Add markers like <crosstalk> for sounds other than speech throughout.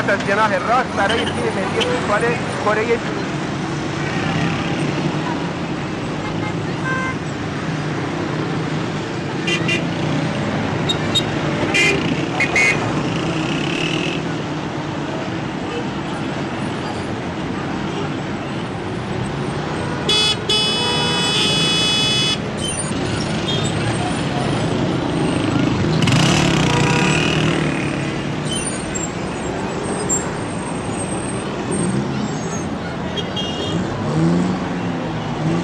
هست از جناح راست برای تیم ملی فوتبال کره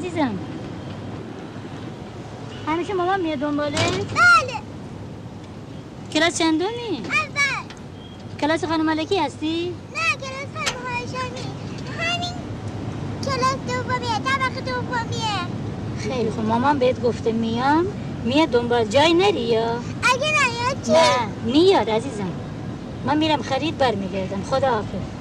عزیزم. همیشه مامان میاد دنباله؟ بله. کلاس چندمی؟ اول. کلاس خانم ملکی هستی؟ نه کلاس خانم هاشمی. همین کلاس دومیه طبقه دومیه. خیلی خوب. مامان بهت گفته میام. میاد دنبال جای نری یا؟ اگه نیاد چی؟ نه میاد عزیزم. من میرم خرید برمیگردم. خدا حافظ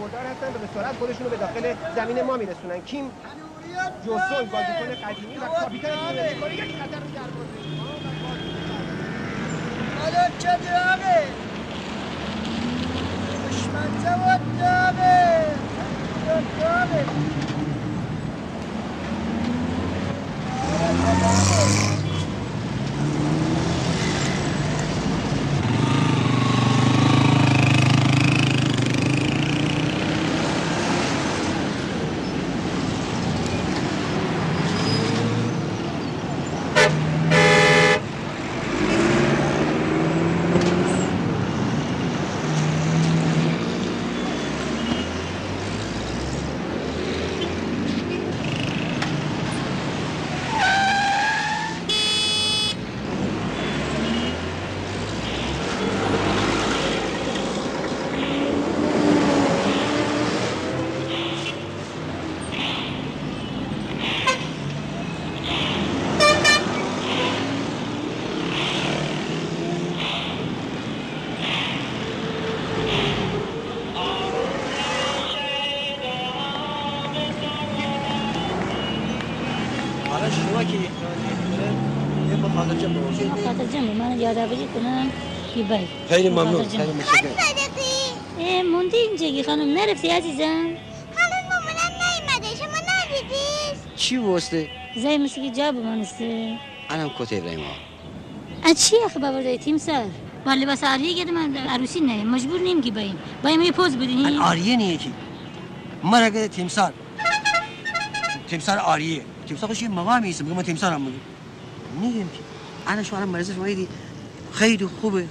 برخوردار هستن به سرعت خودشون رو به داخل زمین ما میرسونن. کیم جوسون بازیکن قدیمی و کاپیتان تیم یک خطر رو دروازه ما و بازی حالا شما که یه مخاطب موضوع خاطر من یادآوری کنم که بای خیلی ممنون. خیلی متشکرم. موندی اینجا خانم. نرفتی عزیزم؟ هنوز مامانم نیومده. شما ندیدیش چی وسته زي مثل که جا بمانسته الان کت ابراهیم ها از چی اخبار برداری تیم سر؟ با لباس من عروسی نه. مجبور نیم که بایم بایم یه پوز بدین من آریه نیه کی من اگه تیمسار تیمسار آریه. تیمسار خوش یه مقامی است میگم من تیمسار هم میگم میگم که. انا شو شما دیدی خیلی خوبه.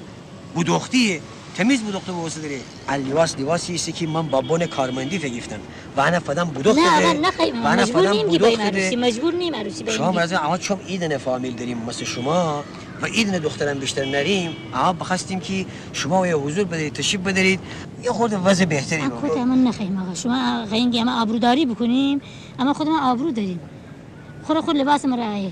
بودختیه تمیز بودخته به واسه داره اللباس لباسی است که من با بن کارمندی فگفتم و انا فدام بودخته نه ده نه نه خیلی و انا مجبور نیم که بایم بودخته عروسی مجبور نیم عروسی شما بایم مرزه اما چون ایدن فامیل داریم مثل شما و ایدن دخترم بیشتر نریم اما بخواستیم که شما و یه حضور بدید تشریف بدارید یه خورده وضع بهتری بکنید. کت من نخیم آقا. شما خیلی اما آبروداری بکنیم اما خود ما آبرو داریم. خود خود لباس ما رایه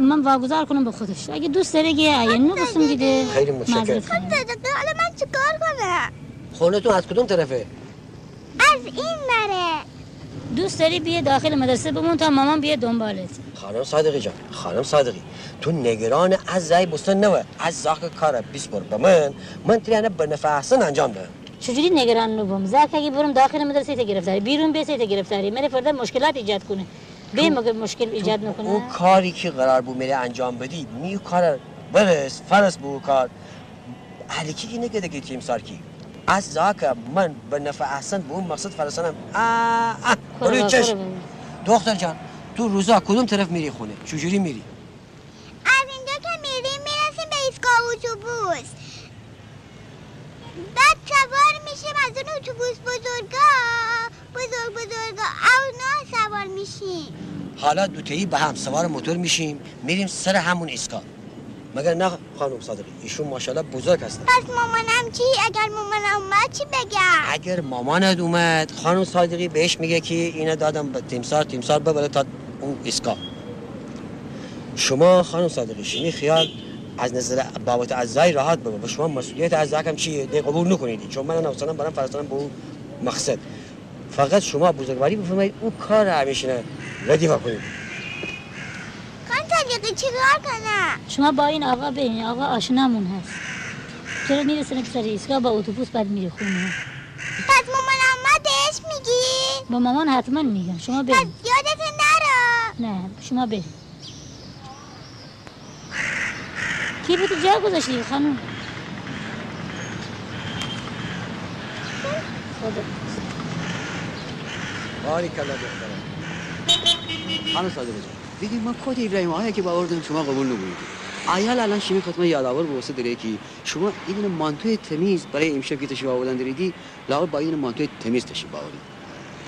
من واگذار کنم به خودش اگه دوست داره که آیه نقصم دیده خیلی متشکرم. حالا من چیکار کنم خونتون از کدوم طرفه از این بره دوست داری بیا داخل مدرسه بمون تا مامان بیا دنبالت خانم صادقی جان خانم صادقی تو نگران از زای بستن نوه از زاک کار بیسپر به من من تریانه به نفع احسن انجام ده چجوری نگران نبوم زاک اگه برم داخل مدرسه تا گرفتاری بیرون بیسه تا گرفتاری من فردا مشکلات ایجاد کنه به مگه مشکل ایجاد او نکنه کاری که قرار بود میره انجام بدی می کار برس فرس بو کار. علیکی اینه که دیگه تیم سارکی از زاک من به نفع احسن به اون مقصد فرسانم آه آه چشم کره. دختر جان تو روزا کدوم طرف میری خونه؟ چجوری میری؟ از اینجا که میریم می‌رسیم به ایستگاه اتوبوس. بعد سوار میشیم از اون اتوبوس بزرگا. بزرگ بزرگا اونا سوار میشیم. حالا دوتایی به هم سوار موتور میشیم میریم سر همون ایستگاه. مگر نه خانم صادقی ایشون ماشاءالله بزرگ هستن. پس مامانم چی؟ اگر مامانم اومد چی بگم؟ اگر مامانت اومد خانم صادقی بهش میگه که اینو دادم به تیمسار تیمسار ببره تا اون ایستگاه. شما خانم صادقی شمی خیال از نظر بابت اعضای راحت ببر و شما مسئولیت از هم چیه؟ ده قبول نکنید. چون من نوسانم برام فرستادم به اون مقصد. فقط شما بزرگواری بفرمایید اون کار همیشه ردی کنید. صادقی چیکار کنم؟ شما با این آقا برین آقا آشنامون هست. چرا میرسونه که سر ایستگاه؟ با اتوبوس بعد میره خونه. پس مامانم اومد بهش میگی؟ با مامان حتما میگم. شما پس برین یادتون نرو نه شما برین کی بود جا گذاشتی خانم؟ خدا. باری کلا دخترم خانم صادقی جان دیدی من کد ابراهیم آیا که باوردم شما قبول نکنید ایال الان شمی خدمت یادآور به واسه داره که شما این مانتوی تمیز برای امشب که تشریف آوردن داریدی لاول با این مانتوی تمیز تشریف آورید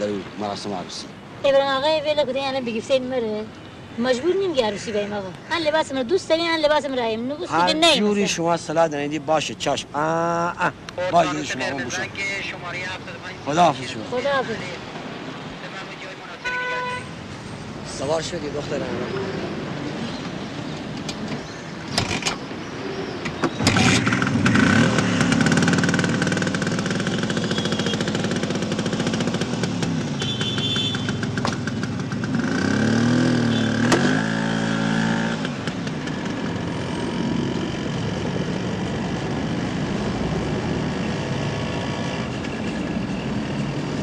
در مراسم عروسی. ابراهیم آقای ویلا کده یعنی بگیفتین مره مجبور نیم که عروسی بریم آقا. من لباس من دوست داریم من لباس من رایم نگوست دیگه هر نه جوری شما صلاح دارید باشه چشم. آه آه. با جوری شما اون بوشم خدا حافظ شما. خدا حافظ سوار شدی دخترم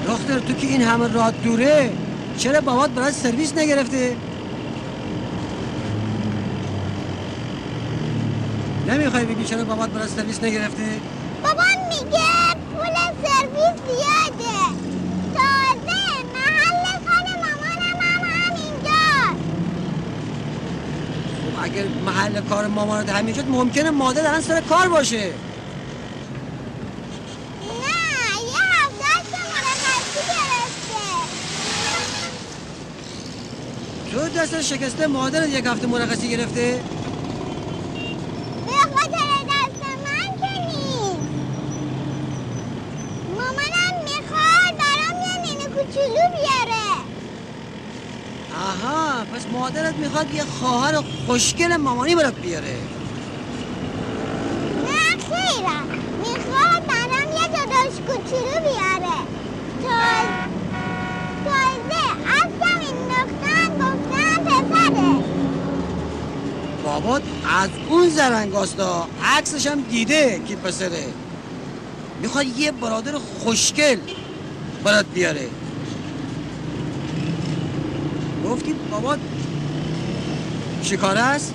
دختر تو که این همه راه دوره چرا بابات برای سرویس نگرفته؟ نمی‌خوای بگی چرا بابات برای سرویس نگرفته؟ بابا میگه پول سرویس زیاده تازه محل کار مامانم هم همینجا خب اگر محل کار مامانت همینجا ممکنه مادر الان سر کار باشه نه یه هفته است مرخصی گرفته تو دست شکسته مادرت یک هفته مرخصی گرفته؟ به خاطر دست من که نیست. مامانم می‌خواد برام یه نینه کوچولو بیاره. آها پس مادرت می‌خواد یه خواهر خوشگل مامانی برات بیاره نه خیرم می‌خواد برام یه داداش کوچولو بیاره تازه تازه از همین نقطن گفتن پسره بابات از اون زرنگاستا عکسش هم دیده که پسره. می‌خواد یه برادر خوشگل برات بیاره. گفتی بابات شکاره است؟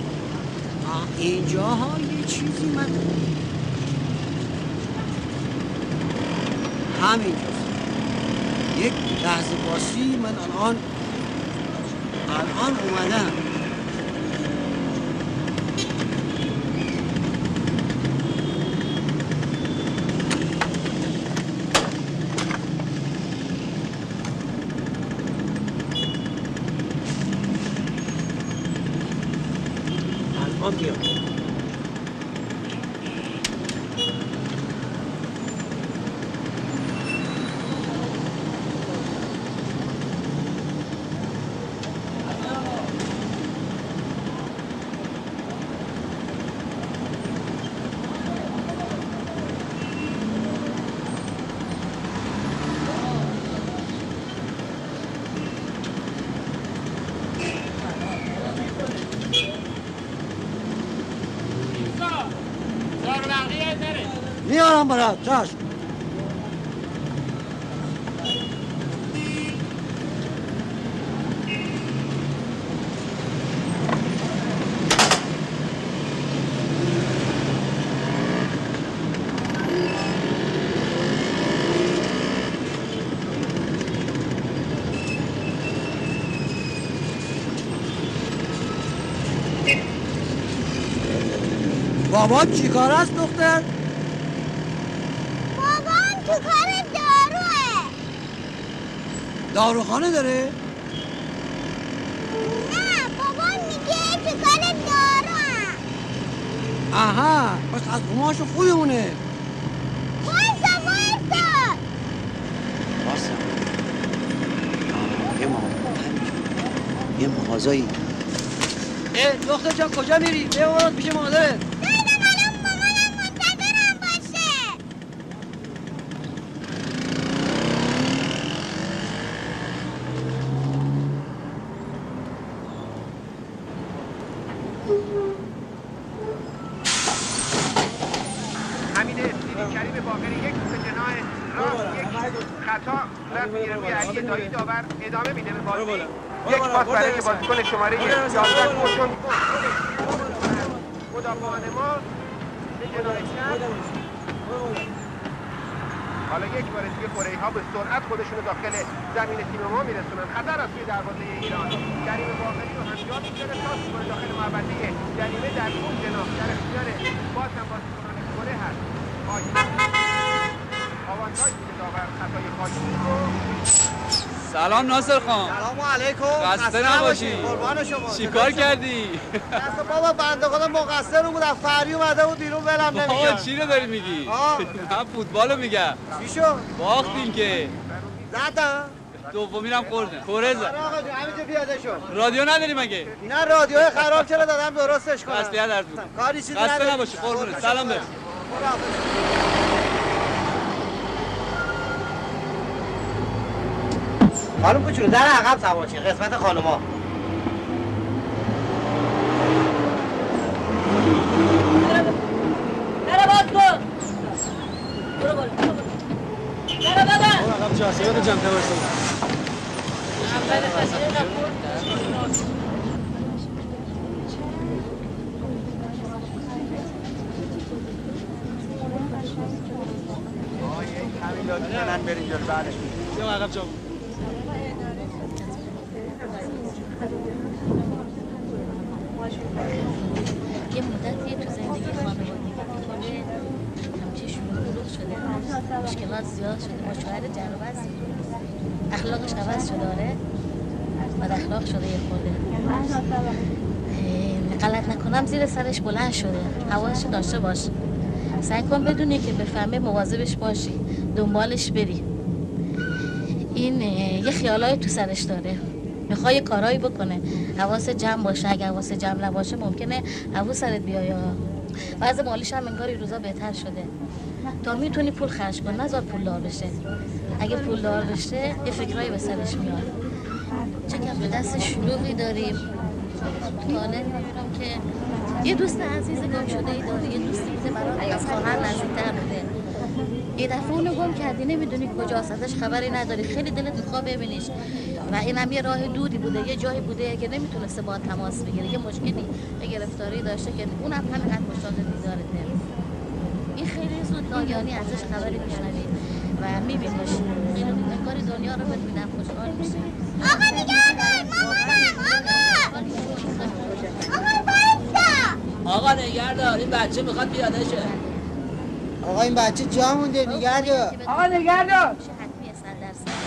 آه، اینجاها یه چیزی من همینجاست یک لحظه باسی من الان الان اومدم. الان میام میارم برات چشم بابا چی کار است دختر؟ بابام تو کار داروه. داروخانه داره؟ نه بابا میگه تو کار دارو آها پس از قماش خودمونه. وایسا وایسا. واسه یه مغازایی اه دختر جان کجا میری؟ بیا پیش مادرت دایدم الان مامانم منتظرم باشه حمید اسلیمی کریم باقری یک به جناه راست یک خطا رفت می‌گیره روی علی دایی داور ادامه میده به بازی یک پاس برای بازیکن شماره 11 خوشون مدافعان ما به جناه چپ حالا یک بار دیگه کره ها به سرعت خودشون رو داخل زمین تیم ما میرسونن خطر از توی دروازه ایران کریم باقری رو هم جا می‌گذاره تاس می‌کنه داخل محوطه جریمه در اون جناح در اختیار باز هم بازیکنان کره هست خاکی آوانتاژ میده داور خطای خاکی رو سلام ناصر خان. سلام علیکم. خسته نباشی. قربان شما. چیکار کردی؟ دست بابا بنده خدا مقصر بودم فری اومده بود بیرون ولم بابا نمی‌کرد. چی رو داری میگی؟ من فوتبال رو میگم. چی شد؟ باختیم که. زدم. دومی هم خوردن کره زد آقا همینجا پیاده شد رادیو نداری مگه؟ اینا رادیو خراب چرا دادم؟ درستش کنم. تسلیت عرض کاری چیزی خسته نداری. نباشی قربونت. قربون سلام شما. برس خداحافظ. خانم کوچولو در عقب سوار چی قسمت خانوما. برو باز کن برو بالا برو بالا. برو بابا عقب جاسیات جمع اول فصل رفت بریم جلو. بله. بیا عقب جا یه مدتی تو زندگی خانوادگی می‌کنه همچی شروع شده. مشکلات زیاد شده. با شوهر. اخلاقش عوض شده آره. بد اخلاق شده یه خورده. غلط نکنم زیر سرش بلند شده. حواسش داشته باش. سعی کن بدونی که بفهمه مواظبش باشی. دنبالش بری. این یه خیالای تو سرش داره. می‌خوای کارایی بکنه. حواس جمع باشه. اگه حواس جمع نباشه ممکنه هوا سرت بیای. بعض مالیش هم انگار روزا بهتر شده. تا می‌تونی پول خرج کن نذار پول دار بشه. اگه پول دار بشه یه فکرایی به سرش میاد. چکم به دست شلوغی داریم. که یه دوست عزیز گم شده ای داری یه دوستی که برات از خواهر نزدیکتر بوده. یه دفعه اونو گم کردی نمی‌دونی کجاست ازش خبری نداری. خیلی دلت می‌خواد ببینیش. و اینم یه راه دوری بوده یه جایی بوده که نمی‌تونسته با تماس بگیره یه مشکلی یه گرفتاری داشته که اونم همینقدر مشتاق دیدارته این خیلی زود ناگهانی ازش خبری میشنوی و میبینیش. خیلی انگار دنیا رو ببینم خوشحال میشه آقا نگه دار مامانم آقا. آقا نگهدار این بچه می‌خواد پیاده شه آقا این بچه جا مونده نگه دار. آقا نگردار حتمی صد درصد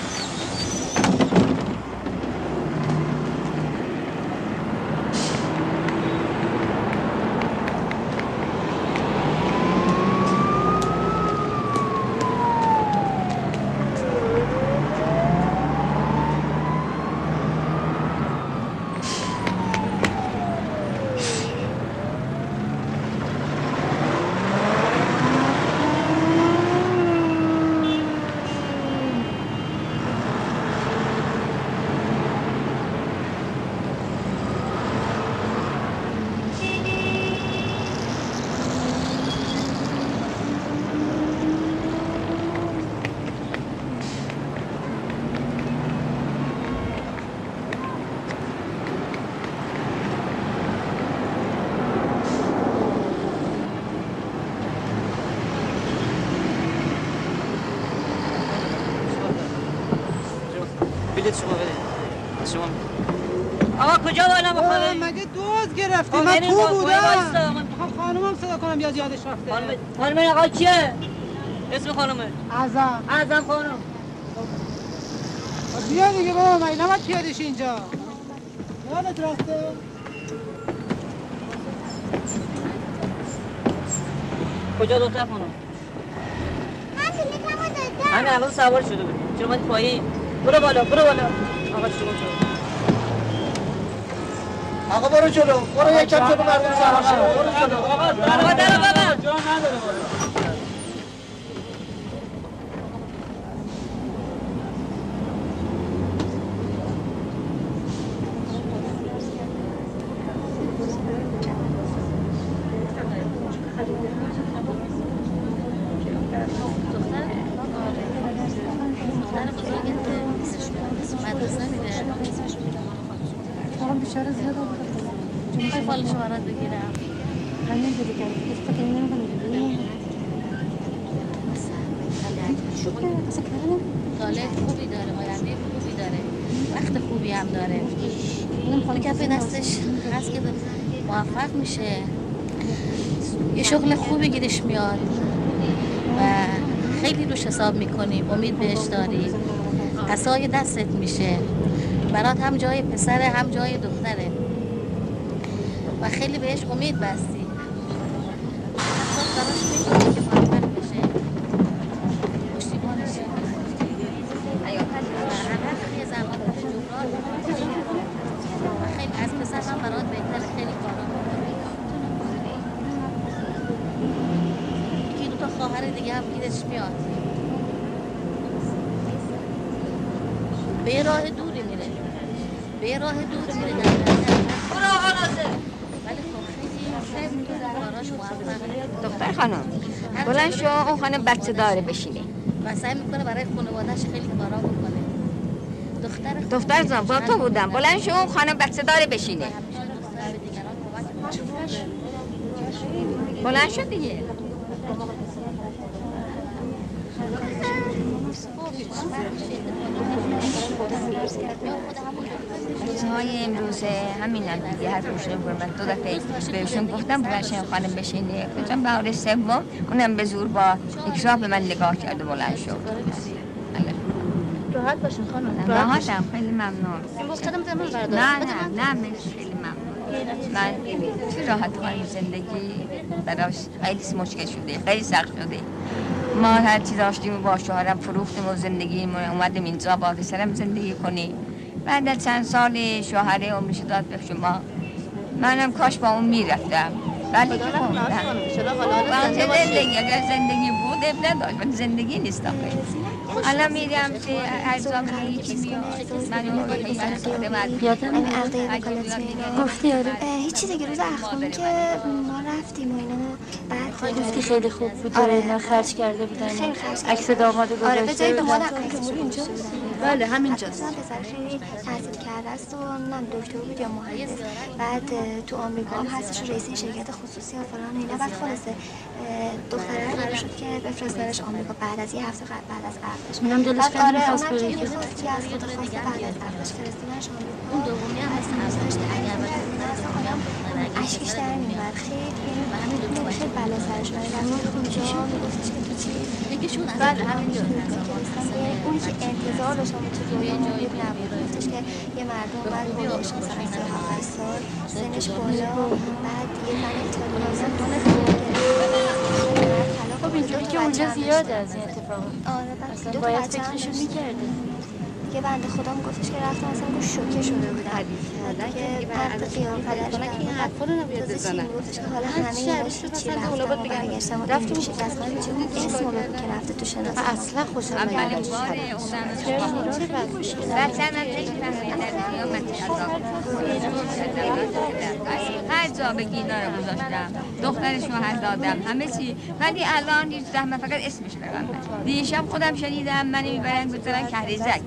بلیت شما بده از شما آقا کجا بالا بخواه مگه دوز گرفتی؟ من تو بودم. من- می‌خوام خانومم صدا کنم بیاد یادش رفته خانم آقا کیه؟ اسم خانمه اعظم. اعظم خانم. بیا دیگه بابا من نباید پیادش اینجا. یادت راسته کجا دختر خانم؟ همین الان سوار شده بود چرا اومدی پایین؟ برو بالا برو بالا. آقا شما چرا آقا برو جلو برو یکم جلو مردم شد برو جلو آقا در بابا جا نداره دختر بزرگت مدرسه میره آقا بیچاره زیاد می‌خوای فالشو برات بگیرم همین دیگه کرد فکر نمی‌کنم طالع خوبی داره آینده خوبی داره وقت خوبی هم داره اون کف دستش هست که موفق میشه یه شغل خوبی گیرش میاد و خیلی روش حساب می‌کنیم امید بهش داری. عصای دستت میشه. برات هم جای پسره هم جای دختره. و خیلی بهش امید بستی احساس براش می‌کنی که موفق بشه پشتیبانشه و هر یه زمان جبران می‌کنی. و خیلی از پسر هم برات بهتره خیلی کارا می‌کنی. یکی دو تا خواهر دیگه هم گیرش میاد به یه راه دوری میره به یه راه دوری میره در برو آقا ولی خب خیلی کاراش موفقه دختر خانم بلند شو اون خانم بچه داره بشینه. و سعی می‌کنه برای خانوادهش خیلی کارا بکنه. دختر دختر جان با تو بودم. بلند شو خانم بچه داره بشینه به دیگران کمک می‌کنه. بلند شو دیگه روزهای همین هم دیگه هر روشون می‌کنم من دو دفعه بهشون گفتم شو خانم بشینه. کجا بار سوم. اونم به زور با یک راه به من نگاه کرد و بلند شد. راحت باشین خانم. راحتم خیلی ممنون. مفتادم دارم بردار نه نه نه مرسی، خیلی ممنون. من تو راحت خواهی زندگی. براش خیلی مشکل شده خیلی سخت شده. ما هر چی داشتیم با شوهرم فروختیم و زندگی اومدیم اینجا با پسرم زندگی کنیم. بعد از چند سال شوهر عمرش داد به شما. منم کاش با اون می‌رفتم. ولی که خوندم زندگی اگر زندگی بود اب نداشت. ولی زندگی نیست آخه. الان میرم که ارزا هیچی میاد. من یادم گفتی آره. هیچی دیگه روز اخوان که ما رفتیم و اینا بعد گفتی خیلی خوب بود آره. آره. اینا خرج کرده بودن. عکس داماد آره به گذاشته جای داماد بودن. عکس اینجا؟ بله همینجاست. اصلا پسر خیلی تحصیل کرده است و نم دکتر بود یا مهندس. بعد تو آمریکا هم هستش رئیس شرکت خصوصی و فلان اینا. بعد خلاصه دختره قرار شد که بفرستنش آمریکا بعد از یه هفته بعد از عقدش اونم دلش خیلی آره می‌خواست بره که از خود خواسته بعد از عقدش فرستادنش آمریکا. اون دومی هم مثل افزایش اگر به اشکش در میومد خیلی خیلی بلا سرش اومد رفت اونجا میگفتش که تو چی؟ بعد همینجا اونی که انتظار داشتم تو دنیا موجود نبود. گفتش که یه مردم بعد بودش مثلا 37 سال سنش بالا. بعد یه زن ایتالیایی دونه خب اینجوری که اونجا زیاده از این اتفاق. آره بعد دو تا باید بچه هم فکرشو داشت. دیگه بنده خدا گفتش که رفتم اصلا گوش شوکه شده بودم که بعد قیام پدرش که این حرفا رو نباید بزنن که حالا همه اینا چی رفتم برگشتم رفتیم اینجوری شکست من چون اسم رو که رفته تو شناسه اصلا خوشم هم خیلی فهمیده در قیامت عذاب. هر جا بگی اینا رو گذاشتم دختر شوهر دادم همه چی ولی الان هیچ زحمت فقط اسمش بگم دیشب خودم شنیدم من می‌برن بذارن کهریزک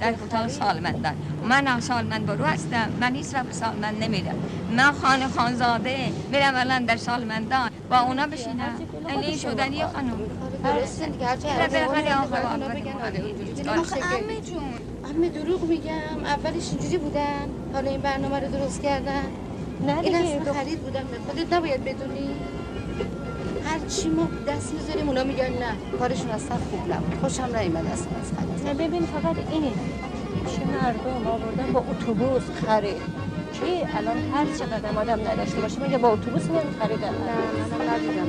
در اتاق سالمندان من هم سالمند برو هستم. من هیچ وقت سالمند نمیرم. من خانه خانزاده میرم الان در سالمندان با اونا بشینم. این شدنی خانم. درسته دیگه هر چی بله، بله، جون. عمه دروغ میگم. اولش اینجوری بودن. حالا این برنامه رو درست کردن. نه دیگه، خرید بودن. خودت نباید بدونی. چی ما دست می‌ذاریم اونا میگن نه. کارشون اصلا خوب نبود. خوشم نیومد اصلا از نه ببین فقط اینه. چه مردم آوردن با اتوبوس خرید. چی الان هر چقدر آدم نداشته باشه مگه با اتوبوس میان خریدن نه منم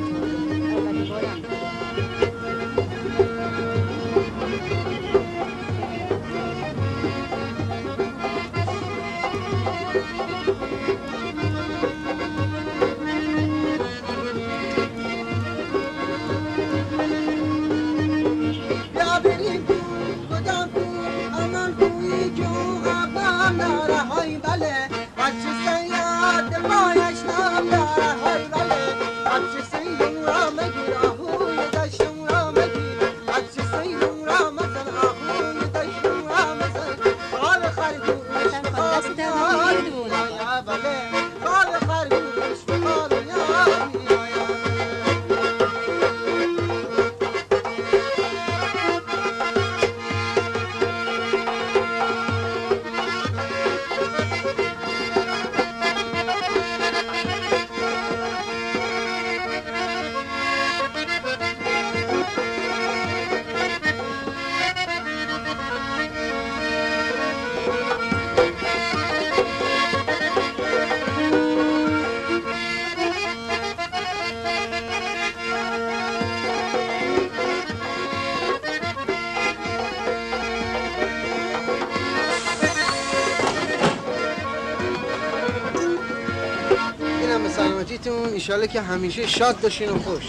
انشالله که همیشه شاد باشین و خوش.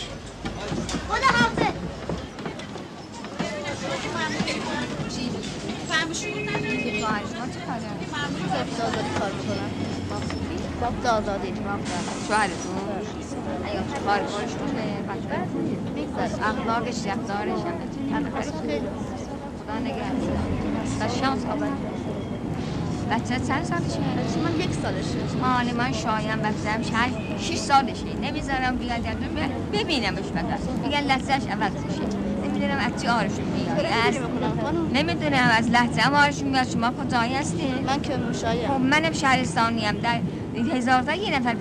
خدا حافظ. بچه اخلاقش رفتارش خدا چند سالشه؟ من یک سالشه. آنه من شایم بچه شاید 6 سالشه نمی‌ذارم بیاد ببینم ببینمش فقط. میگن لحظهش عوض میشه. نمی‌دونم از چی آرش میاد. از نمی‌دونم از لحظه هم آرش میاد. شما کجایی هستی؟ من کرمانشاهی خب منم شهرستانی ام. در هزار تا یه نفر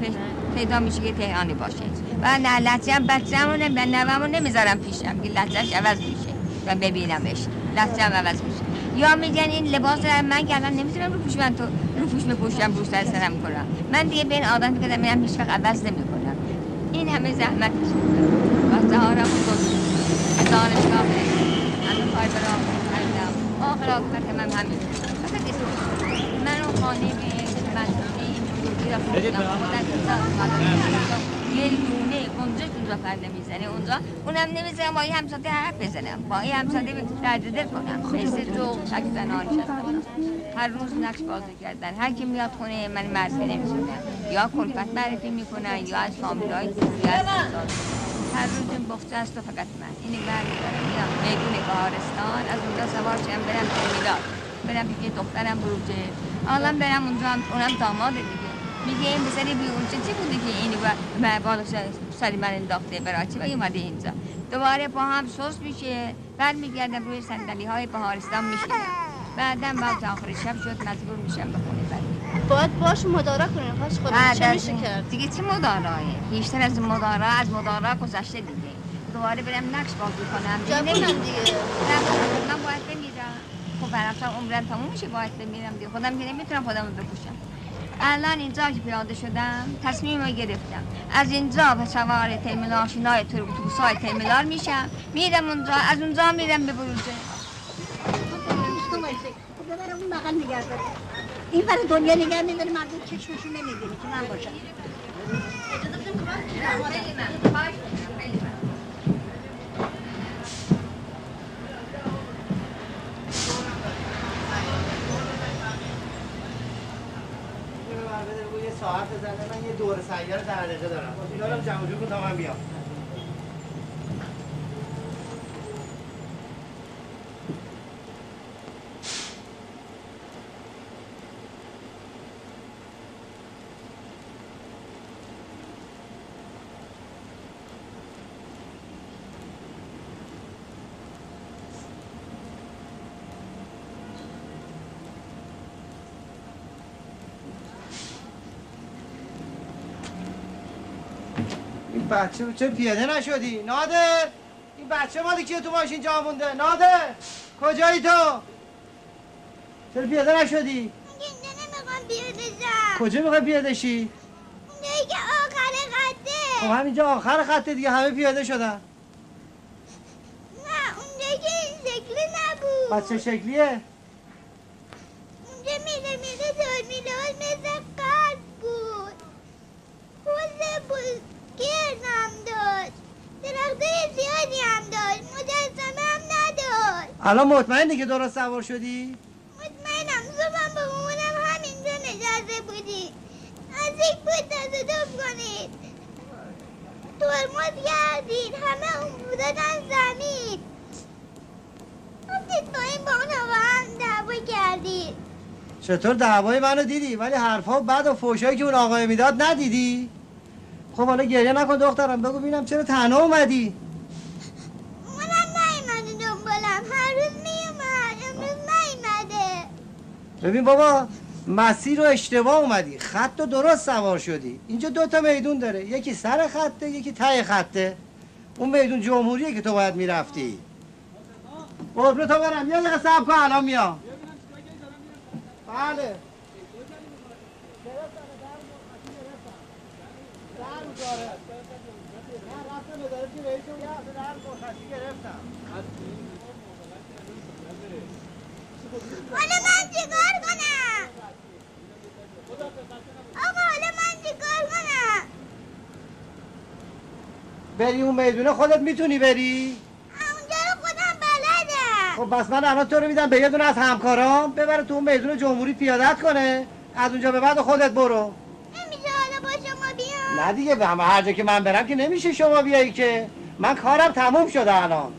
پیدا میشه که تهرانی باشه. و نه لحظه هم بچه هم و نوه نمی‌ذارم پیشم که لحظهش عوض میشه و ببینمش. لحظه هم عوض میشه. یا میگن این لباس رو من که نمی‌تونم رو پوشم تو رو پوش بپوشم رو سر سرم کنم. من دیگه به این عادت می‌کردم میرم هیچ وقت عوض نمی‌کنم. این همه زحمت کشیدم و سهارم رو گذاشتم دانشگاه همه کار برام کردم آخر آخر من همین. فقط من اون خانه به بزرگی را خوردم خودم یه دونه. اونجا اونجا پرده می‌زنه. اونجا اونم نمی‌زنم با یه همساده حرف بزنم. با یه همساده درد دل کنم. مثل تو شک زنان شدم هر روز نقش بازی کردن. هر کی میاد خونه من مرزی نمی‌شدم یا کلفت معرفی می‌کنن یا از فامیل های دور یا از. هر روز این بخچه است و فقط من. اینی برمیدارم میرم میدون بهارستان. از اونجا سوار شم برم ترمیلات برم پیش دخترم بروجه. حالا برم اونجا اونم داماد دیگه. میگه این پسری بیونچه چی بوده که اینو با بالا سری من انداخته برای چی؟ اومده اینجا. دوباره با هم سوس میشه. بعد میگردم روی صندلی های بهارستان میشینم بعدم بعد آخر شب شد مجبور میشم به خونه باید باش مدارا کنیم خواهش بعد چه میشه کرد؟ دیگه چه مدارایه؟ بیشتر از مدارا از مدارا گذشته دیگه. دوباره برم نقش بازی کنم. نمی‌دونم. دیگه. من باید بمیرم. خب برفتم عمرم تموم میشه؟ باید بمیرم دیگه. خودم که نمی‌تونم خودم رو بکشم. الان اینجا که پیاده شدم تصمیم رو گرفتم. از اینجا به سوار ترمینال آشنای اتوبوس های ترمینال میشم. میرم اونجا از اونجا میرم به بروجه اون این برای دنیا نگه میداره مردم چشمشون نمی‌بینه که من باشم. یه ساعت بزنه من یه دور سیاره در دقیقه دارم. اینا رو جمع جور کن تا من بیام. بچه چه پیاده نشدی؟ نادر! این بچه مالی کیه تو ماشین جا مونده؟ نادر! کجایی تو؟ چرا پیاده نشدی؟ نمی‌خوام پیاده کجا می‌خوای پیاده شی؟ که آخر خطه. خب همینجا آخر خطه دیگه همه پیاده شدن. نبود. بچه شکلیه؟ اونجا میله میله دور میله مثل قلب بود. حوزه بود. گرد هم داشت درخته زیادی هم داشت مجسمه هم نداشت الان مطمئنی که درست سوار شدی؟ مطمئنم. صبحم با مامانم همینجا نشسته بودی. نزدیک بود تصادف کنید. ترمز کردید همه اون بودن زمین. رفتید پایین با اون با هم دعوا کردید. چطور دعوای منو دیدی؟ ولی حرفا بعد و فوشایی که اون آقای می‌داد ندیدی؟ خب حالا گریه نکن دخترم. بگو ببینم چرا تنها اومدی. اونم نیومده دنبالم. هر روز میومد امروز نیومده. ببین بابا مسیر رو اشتباه اومدی. خط رو درست سوار شدی. اینجا دو تا میدون داره. یکی سر خطه یکی ته خطه. اون میدون جمهوریه که تو باید می‌رفتی. قربون تو برم. یه دقیقه صبر کن الان میام. بله. حالا من چیکار کنم؟ آقا حالا من چیکار کنم؟ بری اون می‌دونه خودت می‌تونی بری؟ اونجا رو خودم بلدم. خب بس من الان تو رو میدم به یه دونه از همکارام ببره تو اون میدون جمهوری پیادت کنه. از اونجا به بعد خودت برو نمیشه حالا با شما بیام نه دیگه به همه هر جا که من برم که نمیشه شما بیایی که. من کارم تموم شده الان.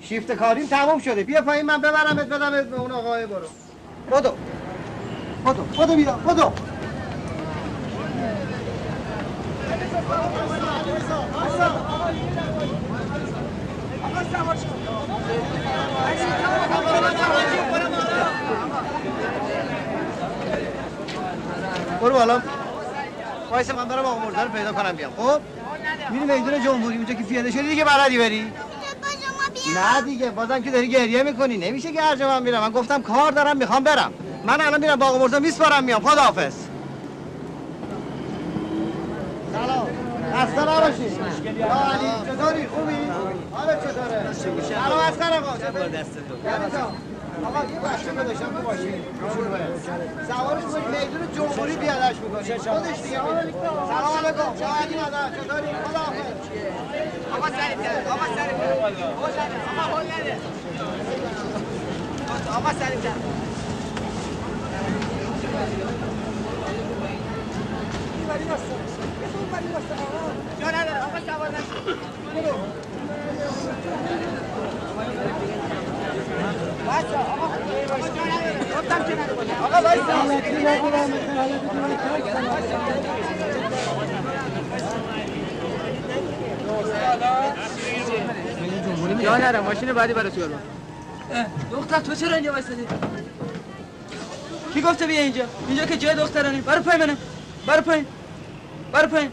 شیفت کاریم تموم شده. بیا پایین من ببرمت بدمت به اون آقای برو. بدو. بدو بدو بیا بدو. برو وایسا من برم آقا مرزا رو پیدا کنم بیام. خب؟ میری میدون جمهوری اونجا که پیاده شدی دیگه بلدی بری؟ نه دیگه بازم که داری گریه می‌کنی. نمیشه که هر جا من میرم. من گفتم کار دارم می‌خوام برم. من الان میرم با آقا مرزا میسپارم میام. خداحافظ. سلام. خسته نباشی. علی چطوری؟ خوبی؟ حالت چطوره؟ سلام اسکر آقا چطوری آقا یه بچه رو داشتم تو ماشین روشون بره سوارش کنی میدون جمهوری بیادش می‌کنی خودش دیگه میده سلام علیکم یا علی مادر چطوری خداحافظ آقا سریع کرد آقا سریع کرد آقا هول نده آقا سریع کرد جا نداره آقا سوار نشد جا نره ماشین بعدی برای تو دختر تو چرا اینجا وایسادی؟ کی گفته بیا اینجا؟ اینجا که جای دخترانی. برو پای منم برو پایین. برو پایین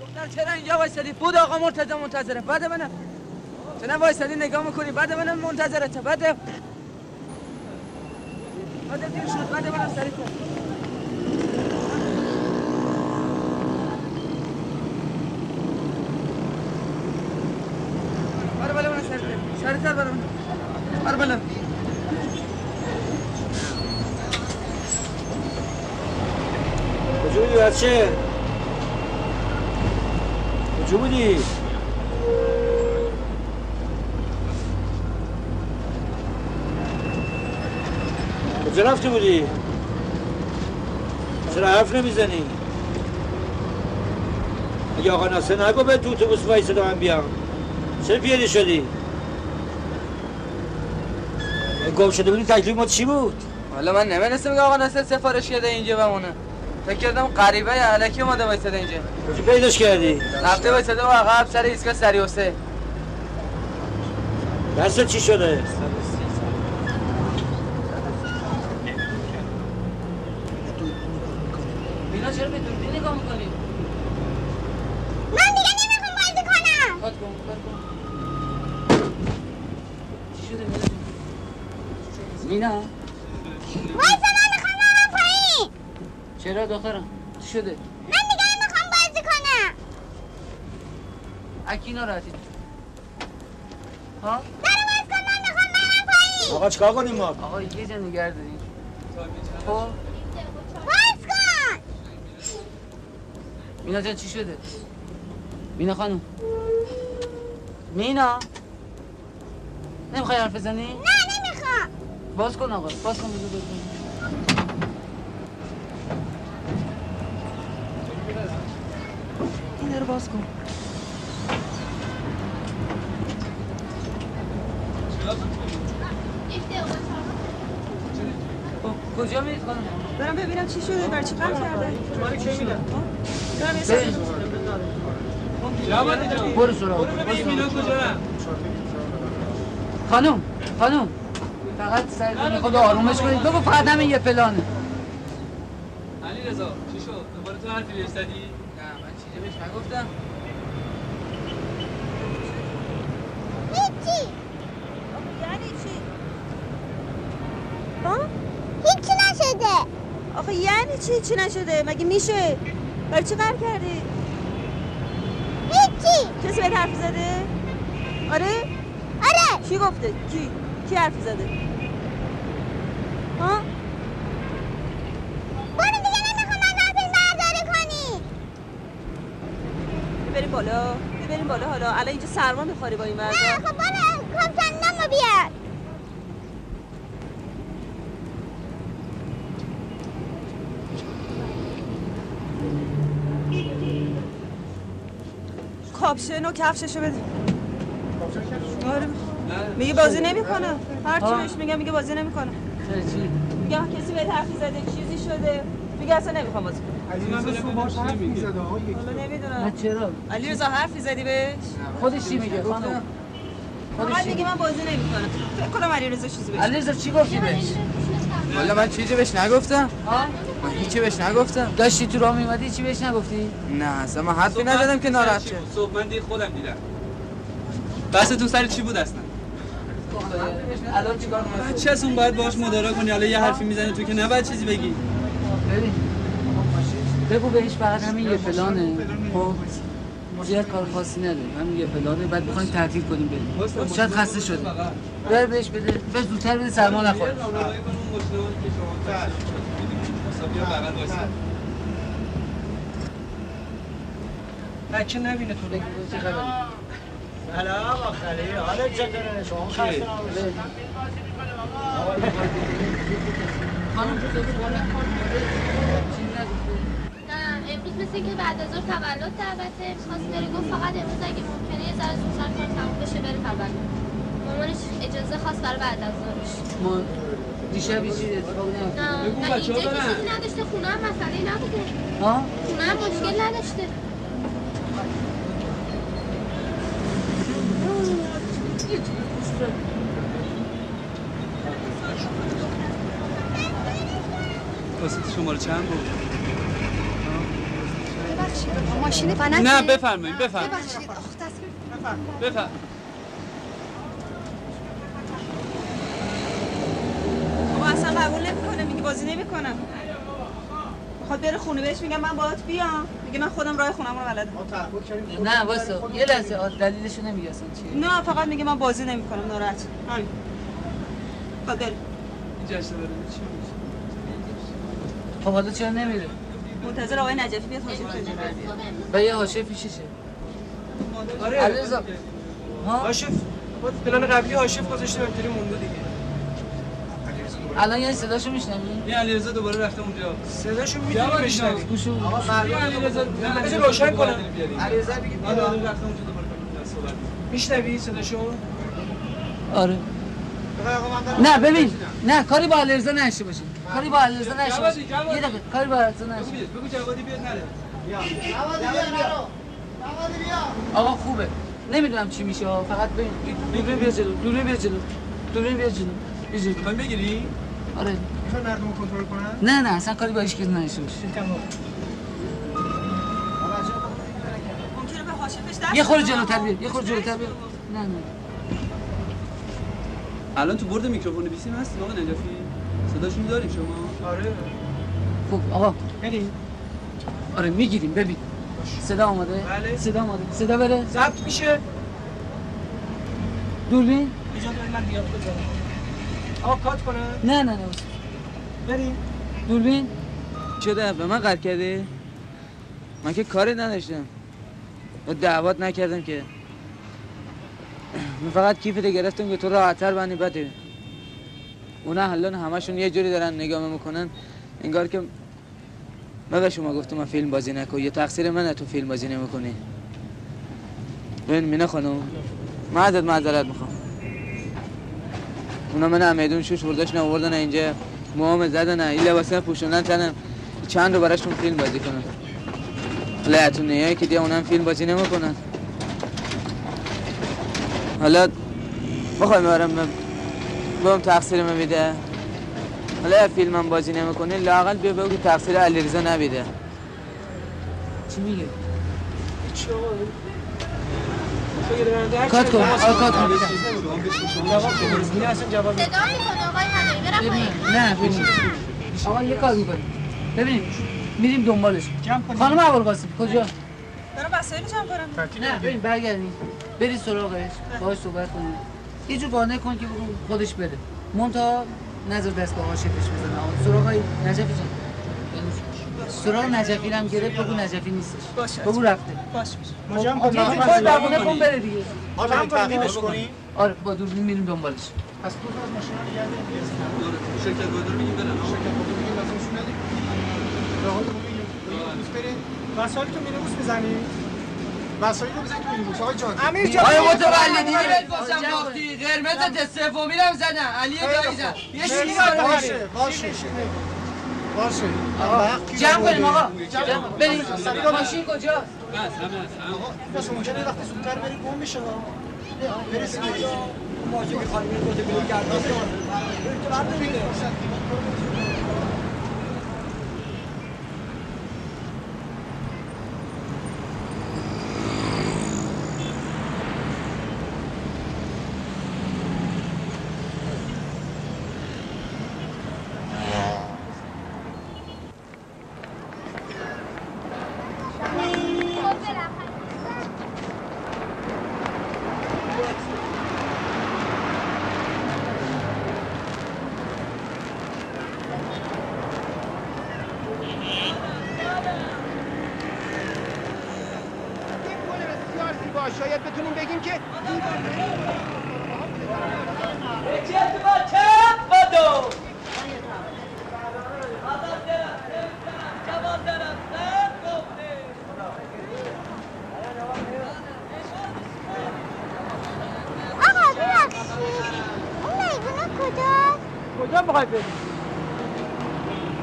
دختر چرا اینجا وایسادی. بود آقا مرتضی منتظره. بعد منم. چرا وایسادی نگاه می‌کنی؟ بعد منم منتظرته. بعد بعد دیر شد بعد منم سریع کن. بر بر بالا کجا بودی بچه؟ کجا بودی؟ کجا بودی؟ چرا حرف نمی‌زنی؟ اگه آقا ناصر نگو به تو اتوبوس وایساده من بیام چرا پیاده شدی؟ گم شده بودی تکلیف ما چی بود؟ حالا من نمی‌دونستم که آقا ناصر سفارش کرده اینجا بمونه فکر کردم غریبه علکی اومده وایساده اینجا کجا پیداش کردی؟ رفته وایساده و عقب سر ایستگاه سریوسه دست چی شده؟ بینا چرا به دوربین نگاه می‌کنی؟ من دیگه نمی‌خوام بازی کنم کات کن کات کن چی شده مینا؟ مینا وایسا من می‌خوام برم پایین چرا دخترم؟ چی شده؟ من دیگه نمی‌خوام بازی کنم اکی ناراحتی ها؟ در باز کن من می‌خوام برم پایین ما؟ آقا یه جا نگه داریم خب باز کن مینا جان چی شده؟ مینا خانم مینا نمی‌خوای حرف بزنی؟ نه نمی‌خوام باز کن آقا باز کن بزن این رو باز کن کجا میرید خانم؟ برم ببینم چی شده بر چی قرار کرده؟ شماره کی میدن؟ برم یه سر برو. سراغ. خانم خانم. فقط سر خدا آرومش کنید. بگو فقط همین یه پلانه علی رضا چی شد؟ دوباره تو حرفی بهش زدی؟ نه من چیزی بهش نگفتم هیچی یعنی چی ها هیچی نشده چی چی نشده؟ مگه میشه؟ برای چی قرار کردی؟ هیچی. کسی بهت حرف زده؟ آره؟ آره. کی گفته؟ کی؟ کی حرف زده؟ ها؟ برو دیگه نمی‌خوام از فیلم برداری کنی. بریم بالا. بریم بالا حالا. الان اینجا سرما می‌خوری با این نه وضع خب برو کامسنینم بیار کاپشن و کفششو بده. آره. میگه بازی نمی‌کنه. هر چی ها. بهش میگم میگه بازی نمی‌کنه. چرا چی؟ میگه کسی بهت حرفی زده چیزی شده. میگه اصلا نمی‌خوام بازی کنم. چرا؟ علی رضا حرفی زدی بهش؟ خودش چی میگه؟ خانم؟ خودش میگه من بازی نمی‌کنم. فکر کنم علی رضا چیزی بهش علیرضا چی گفتی بهش؟ والا من چیزی بهش نگفتم. من هیچی بهش نگفتم. داشتی تو راه میمدی چی بهش نگفتی؟ نه اصلا من حرفی نزدم که ناراحت شه. صبح من دید خودم دیدم. بحثتون سر چی بود اصلا؟ الان چیکار کنم؟ بچه اون باید باهاش مدارا کنی. حالا یه حرفی می‌زنی تو که نباید چیزی بگی. ببین. بگو بهش فقط همین یه پلانه. خب زیاد کار خاصی نداره همین یه پلانه. بعد می‌خوایم تعطیل کنیم بریم. شاید خسته شده بر بهش بده. بهش زودتر بده سرما نخوره. بچه نبینه تو بگی چه خبره سلام آخری حالت چطوره شما خسته نباشید نه امروز مثل که بعد از ظهر تولد دعوته. می‌خواست بره گفت فقط امروز اگه ممکنه یه ذره زودتر کار تموم بشه بره تولد. مامانش اجازه خواست برای بعد از ظهرش. دیشب یه چیزی اتفاق نه نیفتاد نه اینجا که چیزی نداشته خونه هم مسئله نبوده ها؟ خونه هم مشکل نداشته. واسه شماره چند بود؟ ببخشید ماشین بنات نه بفرمایید بفرمایید. ببخشید آخ تصویر بفرم نمی‌کنم خود بره خونه بهش میگم من باهات بیام. میگه من خودم راه خونم رو بلدم. نه واسه یه لحظه دلیلشو نمیگه اصلا چیه نه فقط میگه من بازی نمی‌کنم ناراحت. همین خود بره. اینجا اشتباه داره. چی میشه؟ خب حالا چرا نمیره؟ منتظر آقای نجفی بیاد حاضر پیدا و یه حاشیه پیششه آره. علیرضا ها؟ هاشف خود پلان قبلی هاشف گذاشته اینطوری مونده دیگه. الان یعنی صداشو میشنوی؟ این علیرضا دوباره رفته اونجا. صداشو بیا می‌تونی بشنوی. گوشو این علیرضا بذار روشن کنم علیرضا بگید آره آره رفته اونجا. دوباره صحبت میشنوی صداشو؟ آره. نه ببین. نه کاری با علیرضا نشه باشه کاری با علیرضا نشه باشه جوادی، جوادی. یه دقیقه. کاری با علیرضا نشه بگو جوادی بیاد نره. آقا خوبه. نمی‌دونم چی میشه فقط ببین. دوربین بیا جلو. دوربین بیا جلو. دوربین بیا جلو. بیا جلو. می‌خوای بگیری؟ آره. می‌خوای مردم کنترل کنن؟ نه نه اصلا کاری با هیچ باشه. حاشفش دست یه خورده بده. جلوتر بیا یه خورده جلوتر بیا نه نه. الان تو برد میکروفون بیسیم هستیم آقا نجفی؟ صداشون داریم شما؟ آره. خب آقا. بریم. آره می‌گیریم ببین. صدا آماده بله. صدا آماده صدا بره. ضبط میشه. دوربین؟ بریم من بیاد بزنم آقا کات کنم نه نه نه. بریم. دوربین؟ شده به من قرد کرده من که کاری نداشتم. و دعوت نکردم که. من فقط کیفت گرفتم که تو راحتتر بنی بده اونا الان همشون یه جوری دارن نگاه می‌کنن. انگار که من به شما گفتم من فیلم بازی نکن. یه تقصیر منه تو فیلم بازی نمی‌کنی. ببین مینه خانم من ازت معذرت می‌خوام. اونا من میدون شوش برداشتن آوردن اینجا. موام زدن این لباسا پوشوندن تنم چند رو براشون فیلم بازی کنن. حالا تو نیایی که دیگه اونم فیلم بازی نمی‌کنن. حالا بخوای برم بهم تقصیر من بیده حالا یه فیلم هم بازی نمی‌کنه لاقل بیا بگو که تقصیر علیرضا نبیده. چی میگه چی کات کن. کات کن. نه آقا یه کار می‌کنیم. ببین میریم دنبالش. خانم ابوالقاسم کجا؟ دارم وسایل جمع کنم نه ببین برگردین بری سراغش. باهاش صحبت کنیم. یه جور قانع کن که خودش بره. مونتا نظر دست به آقا شفش بزنه. سراغ های نجفی جان. سراغ نجفی رو هم گرفت بگو نجفی نیستش. باشه. بگو رفته. باش ما جمع یه کنیم جور کار دوونه کن بره دیگه. ما بریم تعقیبش کنیم آره با دوربین میریم دنبالش. پس تو از ماشین رو شرکت رو بگیم برن. شرکت لازمشون ندیم راهات رو بگیم مینیبوس بریم وسایل تو مینیبوس می‌زنی وسایل رو بزنی تو مینیبوس. آقای جان. امیر جان آیا متولدی بهت گفتم باختی قرمز سومی رو زدن علی جایزه یه شیری باشه باشه. باشه. جمع کنیم آقا. جمع بریم. ماشین کجاست بس ممکنه وقتی زودتر بری گم بشه برسیم اینجا ماشین که خالی میره گلو گردان این گل بسیار زیبا شاید بتونیم بگیم که آقا ببخشید اون می‌دونه کجاست می‌خوای بریم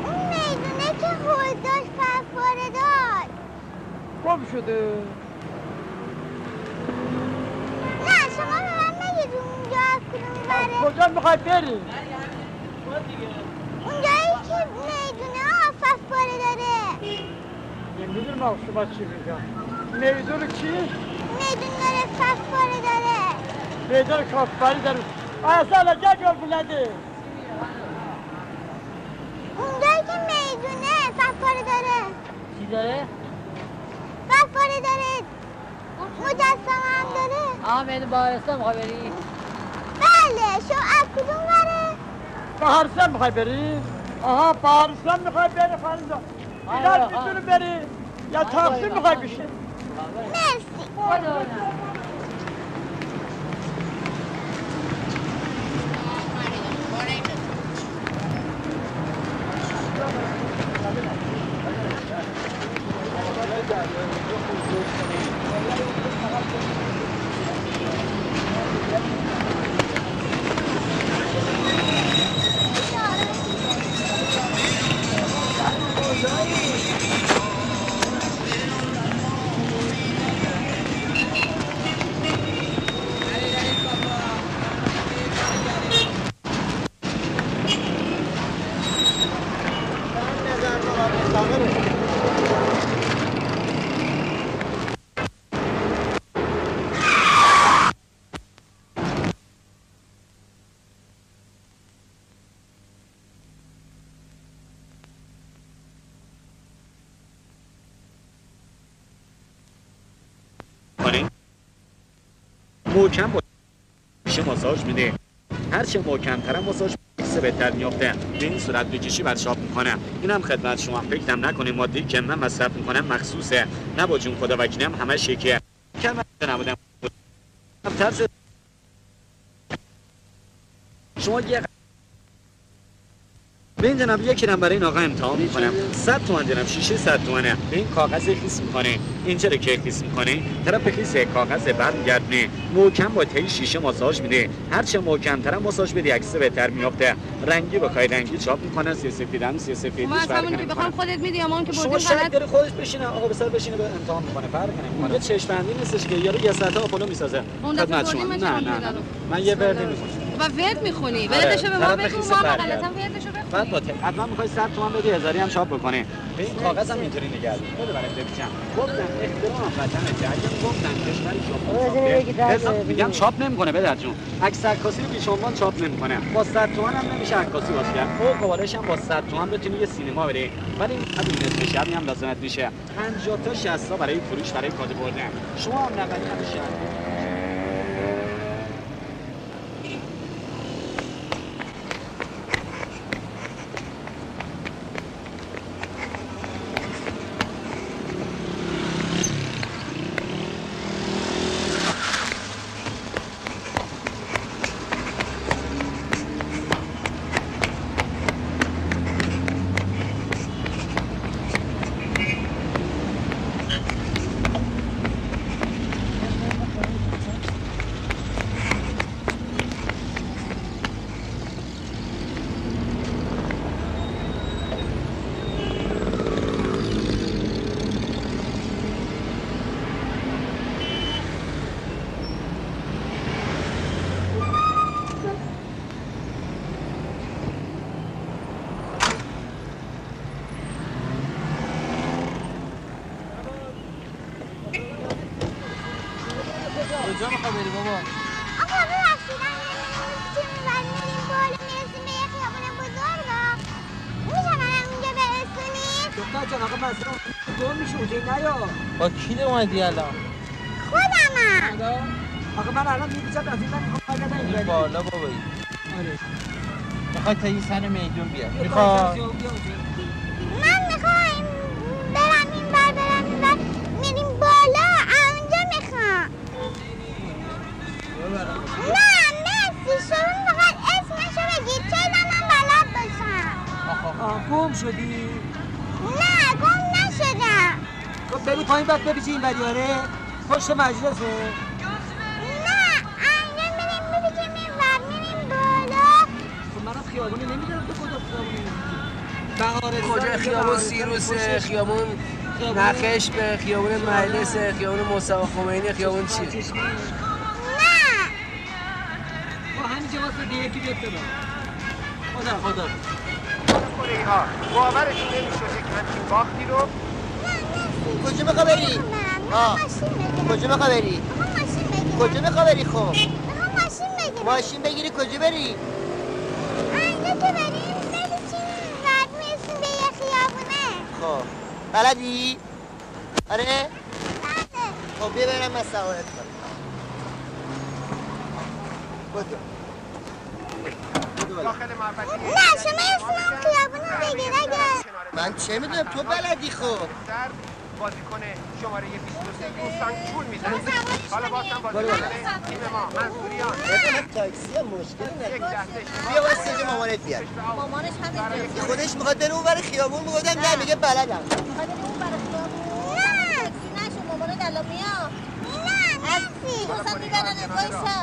اون می‌دونه که خود داشت پسپاره داد. گم شده. نه شما به من نگید اونجا از کدوم بره. کجا می‌خوای بریم اونجایی که می‌دونه آف پسپاره داره. نمی‌دونم آقا شما چی میگم. میدون کی؟ میدون داره پسپاره داره. میدون کافری داره. اصلا جا جا بلده اونجایی که می‌دونه قفاره داره چی داره؟ قفاره داره مجسمه هم داره باهرستان می‌خوای بری؟ بله شما از کدوم بره باهرستان می‌خوای بری؟ آها باهرستان می‌خوای بری خانم جان اینا می‌تونه بری؟ یا تاکسی می‌خوای بشی؟ مرسی کنه محکم با شیشه ماساژ میده. هرچه محکمتر ماساژ سه بهتر میافته. به این صورت بکشی بعد شاب می‌کنم اینم خدمت شما. فکرم نکنیم ماده که من مصرف می‌کنم مخصوصه. نه با جون خدا وکیلم همه شکیه. کم نبودم. شما یه به این جناب یکی رم برای این آقا امتحان می‌کنم 100 تومن جناب شیشه 100 تومنه. این کاغذ خیس می‌کنه. اینجا رو که خیس می‌کنه؟ طرف خیس کاغذ برمیگردونه. محکم با تی شیشه ماساژ میده. هرچه محکم تر ماساژ بدی عکس بهتر میافته. رنگی بخوای رنگی چاپ می‌کنه. سی سفید هم سی سفید ما همونی که. بخوام خودت میدی یا اون که شاید غلط خودش بشینه آقا بسر بشینه به امتحان می‌کنه. فرق نمی‌کنه. یه چشم بندی نیستش که یارو یه ساعت آپولو می‌سازه. خدمت شما. نه نه؟ من یه وردی می‌خوام و ورد می‌خونی. آره، وردشو به ما بگو ما. غلطم وردشو بخون بعد با حتما می‌خوای 100 تومن بدی هزاری هم چاپ بکنه به این کاغذ هم اینطوری نگرد بده برای بپیچم گفتم احترام وطن جنگ گفتم کشور شما میگم چاپ نمی‌کنه بدر جون. عکس عکاسی رو بیش عنوان چاپ نمی‌کنه. با 100 تومن هم نمیشه عکاسی واسه کرد. فوق العادهش هم با 100 تومن بتونی یه سینما بری. ولی همین نصف شبی هم لازمت میشه. 50 تا 60 تا برای فروش برای کادو بردن شما هم نقدی نمیشه اومدی الان؟ خودمم آقا من الان میپیچم از این من می‌خوام بالا بابایی آره. می‌خوای تا این سر میدون بیا بیا می‌خوای. خب پایین بعد بپیچی این آره پشت مجلسه نه انجا میریم ببینیم این ور میریم بالا خب منم خیابونی نمی‌دونم تو کجا خیابونی بهارستان کجا خیابون سیروسه خیابون نخش به خیابون مجلسه خیابون مصطفی خمینی خیابون چیه نه با همینجا واسه یکی بیاد خدا خدا باورشون نمی‌شده که همچین باختی رو کجا میخوا بری؟ آه کجا میخوا بری؟ کجا میخوا بری خب؟ ماشین بگیرم ماشین بگیری کجا بری؟ انجا که بریم ببینیم ور می‌رسیم به یه خیابونه خب بلدی؟ آره؟ خب بیا برم من سوارت کنم بدو داخل محبتی نه شما اسم خیابون رو بگیر اگر من چه می‌دونم تو بلدی خب بازیکن شماره 23 دوستان چول می‌زنه. حالا باز هم برو بازیکن. تیم ما منصوریان تاکسی هم مشکلی نداره. بیا واسه اینجا مامانت بیاد مامانش همینجا. خودش می‌خواد بره اون ور خیابون می‌گفتم نه میگه بلدم. می‌خواد بره اون برای خیابون. تاکسی نشو مامانت الان میاد. نه از دوستان می‌برن وایسا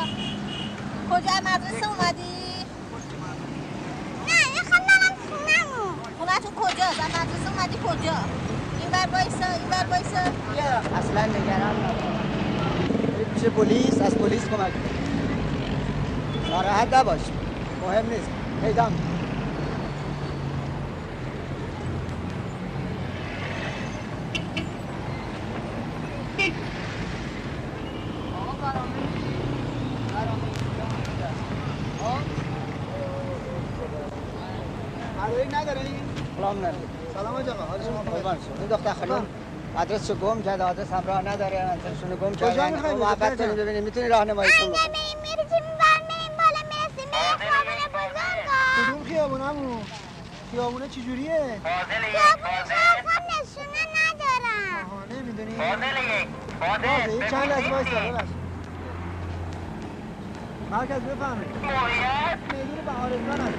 کجا مدرسه اومدی؟ نه می‌خوام برم خونمون خونه تو کجاست؟ از مدرسه اومدی کجا؟ وایسا این بر اصلا نگران نباش. پیش پلیس از پلیس کمک. ناراحت نباش. مهم نیست. پیدا می‌کنی. مدارک نداری؟ سلام نداری سلام آقا حال شما خوبه؟ قربان شما. این دختر خانم آدرسشو گم کرده آدرس همراه نداره منزلشون رو گم کجا کرده. می‌خوای برید؟ محبت کجا؟ کنید ببینید می‌تونی راهنمایی کنی. اگه بریم می‌رسیم بر بالا می‌رسیم به خیابون بزرگا کدوم خیابون همون؟ خیابونه چجوریه؟ خیابونش هم نشونه ندارم آها نمی‌دونی؟ فاضل یک فاضل. یک چند وایسا ببخش مرکز بفهمه میدون بهارستان هست.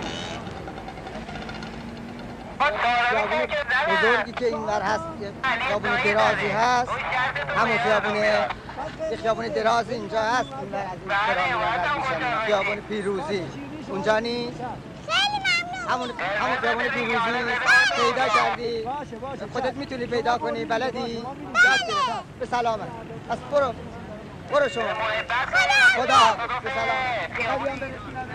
خیابون بزرگی که این ور هست یه خیابون درازی هست. همون خیابون یه خیابون دراز اینجا هست. این ور از این میشن خیابون پیروزی. اونجا نیست همون همون خیابون پیروزی. پیدا کردی. خودت می‌تونی پیدا کنی بلدی. به سلامت. پس برو. برو شما. خدا. به سلامت بخوای بیام برسونم؟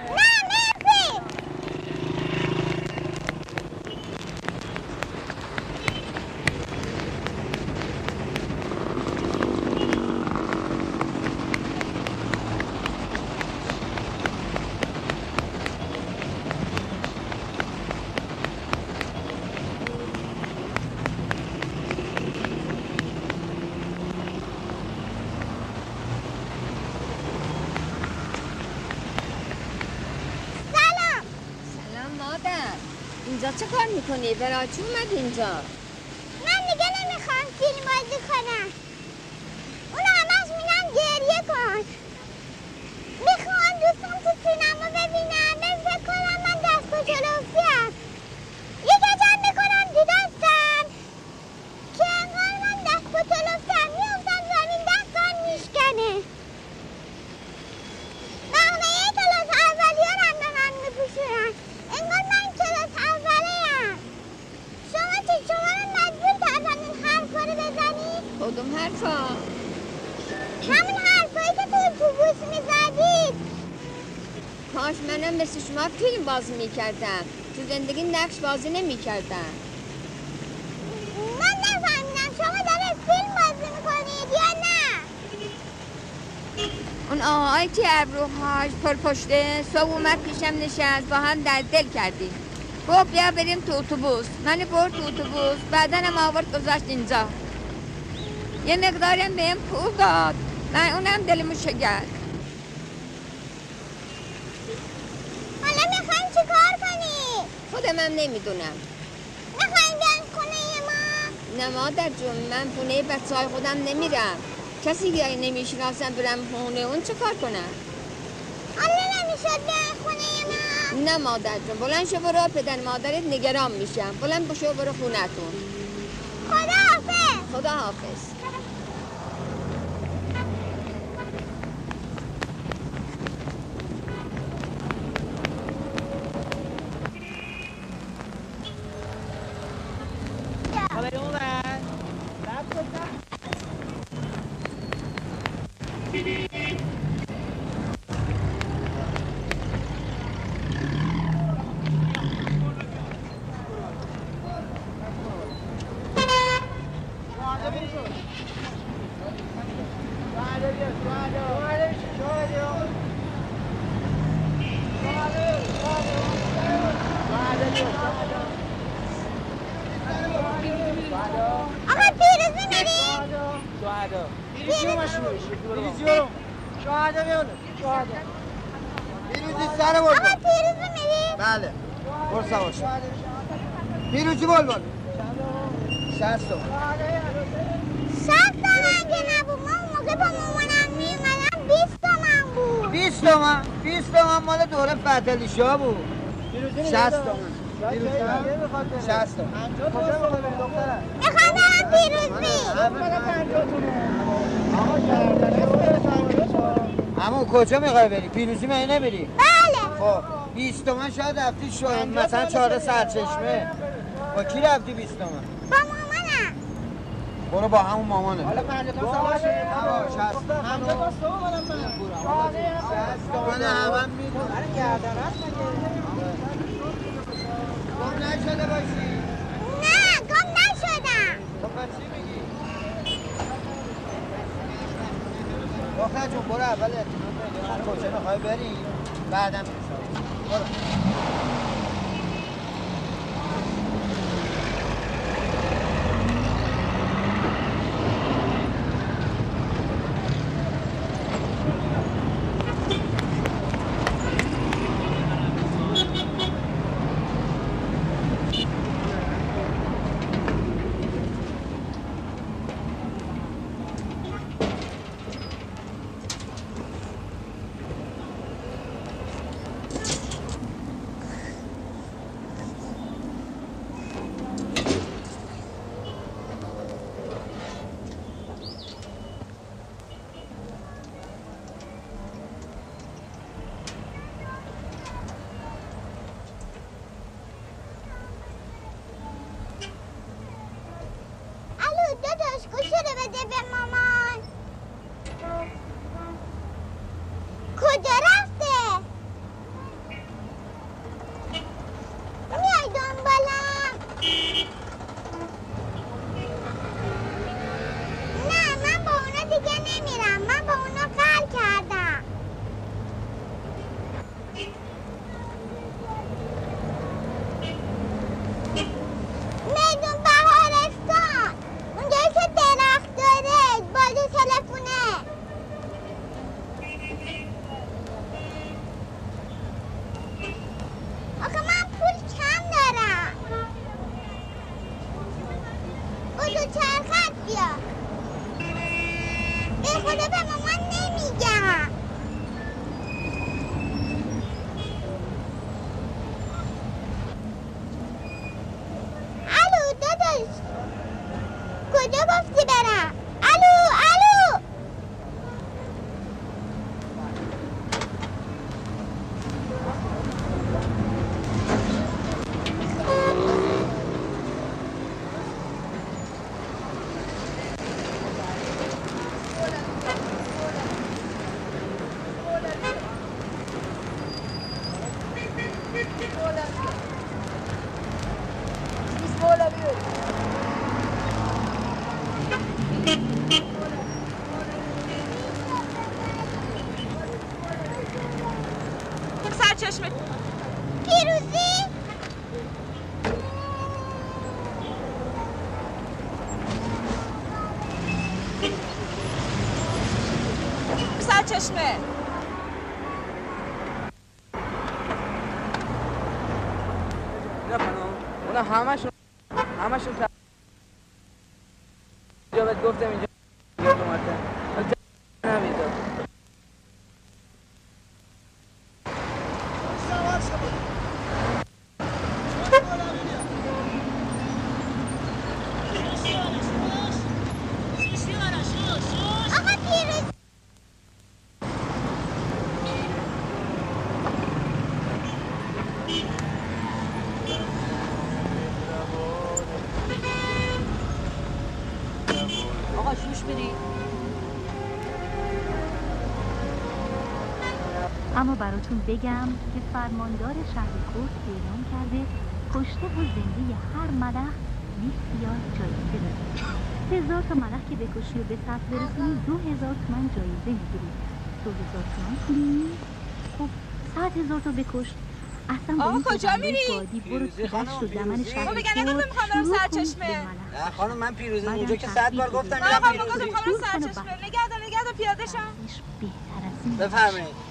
سلام سلام مادر اینجا چه کار می‌کنی؟ برای چی اومد اینجا؟ من دیگه نمی‌خوام فیلم بازی کنم اونو همش میگم گریه کن می‌خوام دوستم تو سینما ببینم من فکر کنم من دست و جلوسیم یه کچم می‌کنم تو دستم که انگار من دست و جلوسیم میفتم زمین دستم میشکنه مقنعه کلاس اولیان هم به من میپوشونن انگار من کلاس اولیم شما چه شما رو مجبور کردن این حرفا رو بزنی کدوم حرفا؟ همون حرفایی که تو اتوبوس می‌زدید کاش منم مثل شما می‌کردم تو زندگی نقش بازی نمی‌کردم من نفهمیدم. شما داره فیلم بازی می‌کنید یا نه؟ اون آقای که ابروهاش پر پشته صبح اومد پیشم نشست. با هم در دل کردیم. گفت بیا بریم تو اتوبوس. من برد تو اتوبوس. بعدا هم آورد گذاشت اینجا. یه مقداری هم بهم پول داد. من اونم دلمو شگرد حالا می‌خواین چی کار کنی خودم هم نمی‌دونم. بیان خونه ما. نه مادر جون من خونه بچه های خودم نمیرم. کسی که نمی‌شناسم برم خونه اون چه کار کنم؟ حالا نمی‌شد بیان خونه ما. نه مادر جون بلند شو برو پدر مادرت نگران میشم. بلند بشو برو خونتون خدا حافظ خدا حافظ شاه بود. شست تومن پیروزی شست تومن می‌خوام برم پیروزی. اما کجا می‌خوای بری؟ پیروزی مگه نمیری؟ بله. خب 20 تومن شاید رفتی شو. مثلا چهار سرچشمه با کی رفتی 20 تومن؟ با مامانم. برو با همون مامانه حالا پنجاه تومن سوار شد. همون. شست تومن همه میدون گم نشده باشی نه گم نشدم. پس چی میگی؟ جون برو اول. کجا می‌خوای؟ بری بعدم برو. همشون همشون تا بهت گفتم اینجا. اما براتون بگم که فرماندار شهر کرد اعلام کرده کشته و زنده هر ملخ 20 ریال جایزه داره. هزار تا ملخ که بکشی و به صف برسونی دو هزار تومن جایزه می‌گیری دو هزار تومن پولی؟ خب صد هزار تا بکش اصلا با آقا این کجا میری؟ و دمن شهر بابا بگن نگفتم می‌خوام برم شروع کن سرچشمه. نه خانم من پیروزی اونجا که صد بار گفتم. میرم آقا پیروزی. می‌گفتم پیروزی. می‌خوام برم دور کنه سرچشمه نگردم نگردم پیاده شم بفرمایید.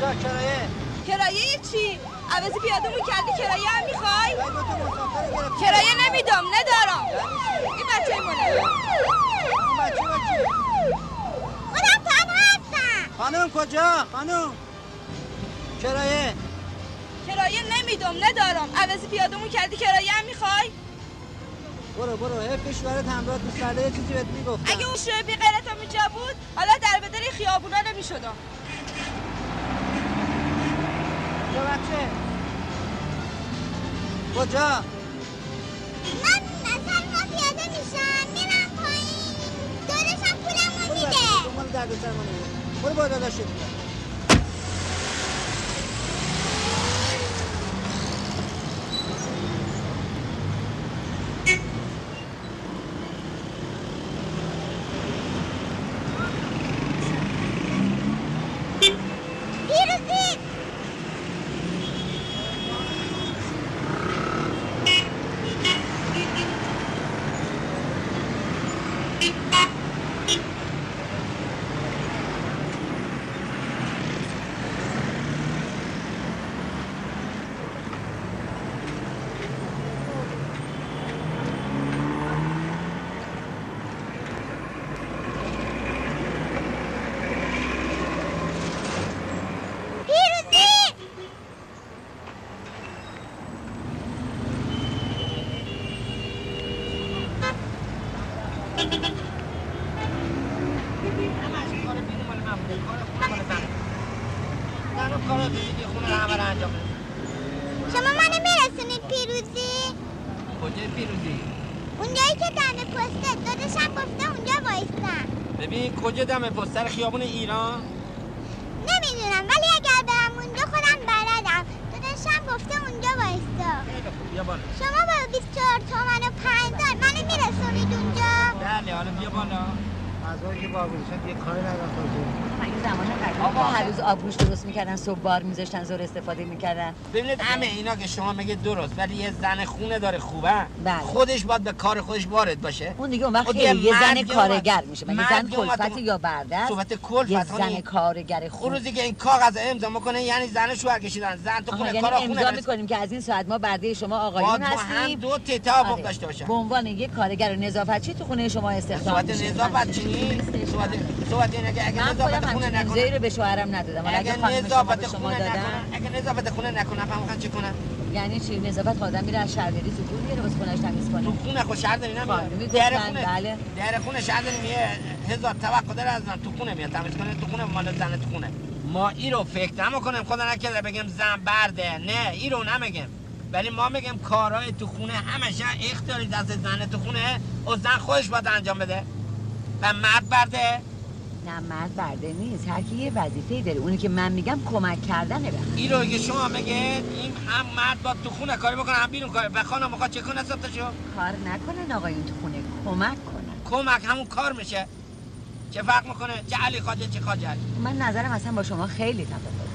کجا کرایه. کرایه چی؟ عوضی پیادهمون کردی کرایه هم می‌خوای؟ کرایه نمیدم ندارم. این بچه منه خودم تنها هستم. خانم کجا؟ خانم. کرایه. کرایه نمیدم ندارم. عوضی پیادهمون کردی کرایه هم می‌خوای؟ برو برو. حیفش برات همراه دوست کرده یه چیزی بهت می‌گفتم. اگه اون شوه بی غیرتم اینجا بود حالا در بدر خیابونا نمی‌شدم. کجا بچه. کجا؟ من مثلا ما پیاده میشم. میرم پایین. داداشم پولمو برو میده. دنبال درد سرمانه برو با داداشت پیروزی پیروزی شما منو میرسونید پیروزی کجای پیروزی. اونجایی که دم پسته داداشم گفته اونجا وایستم ببین کجا دم پستر خیابون ایران؟ نمی‌دونم ولی اگر برم اونجا خودم بلدم. داداشم گفته اونجا وایستا. بیا بالا. شما با 24 تومن و 5000 منو میرسونید اونجا. بله حالا بیا بالا. غذایی که بابوشن یه کاری ندارم. زمان قدیم هر روز آبگوش درست می‌کردن صبح بار میذاشتن زور استفاده می‌کردن. ببینید همه اینا که شما میگید درست ولی یه زن خونه داره خوبه بله. خودش باید به کار خودش وارد باشه. اون دیگه اون وقت خیلی یه زن کارگر میشه. مگه زن کلفت یا برده صحبت کلفت یه کنی. زن کارگر اون خوب روزی که این کاغذ امضا می‌کنه یعنی زن شوهر کشیدن. زن تو خونه یعنی کارا امضا خونه می‌کنیم که از این ساعت ما برده شما آقایون باید با هم هستیم. دو تتا آره. داشته باشن. به عنوان یک کارگر نظافتچی تو خونه شما استخدام صحبت میشه؟ نظافت چی؟ نیست صحبت اینه که اگه من نظافت خونه امضایی رو به شوهرم ندادم. اگه نظافت خونه نکنه اگه نظافت خونه نکنه فهم چی کنه یعنی چی؟ نظافت آدم میره از شهرداری تو پول میره واسه خونش تمیز کنه. تو خونه خود شهر داری خانمی نمیاد در خونه بله. در خونه شهر داری میه هزار توقع داره از زن تو خونه میاد. تمیز کنه تو خونه مال زن تو خونه. ما ای رو فکر نمی‌کنیم خدا نکرده بگیم زن برده. نه ای رو نمیگیم. ولی ما میگیم کارهای تو خونه همشه اختیاری دست زن تو خونه و زن خودش باید انجام بده. و مرد برده. نه مرد برده نیست. هر کی یه وظیفه‌ای داره. اونی که من میگم کمک کردنه به این رو شما میگه این هم مرد با تو خونه کاری بکنه هم بیرون کاری. و خانم می‌خواد چه کنه شو کار نکنن آقایون تو خونه. کمک کنن. کمک همون کار میشه. چه فرق می‌کنه؟ چه علی خواجه چه خواجه من نظرم اصلا با شما خیلی تفاوت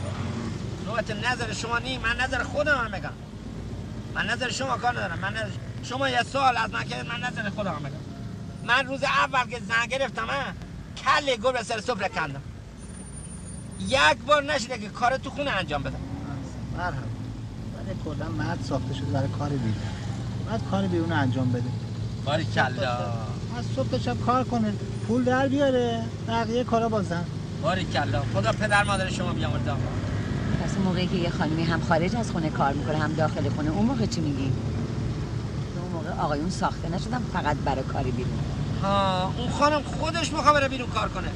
نوبت نظر شما نی من نظر خودم هم میگم. من نظر شما کار ندارم. من نظر شما یه سوال از من که من نظر خودم هم میگم. من روز اول که زن گرفتم کله گل به سر سفره کندم یک بار نشده که کار تو خونه انجام بدم. مرحبا. ولی کلا مرد ساخته شده برای کار بیرون. باید کار بیرون انجام بده. باری کلا. از صبح تا شب کار کنه. پول در بیاره. بقیه کارا با زن. باری کلا. خدا پدر مادر شما بیامرزه. پس اون موقعی که یه خانمی هم خارج از خونه کار می‌کنه هم داخل خونه اون موقع چی میگی؟ اون موقع آقایون ساخته نشدن فقط برای کاری بیرون. ها اون خانم خودش می‌خواد بره بیرون کار کنه.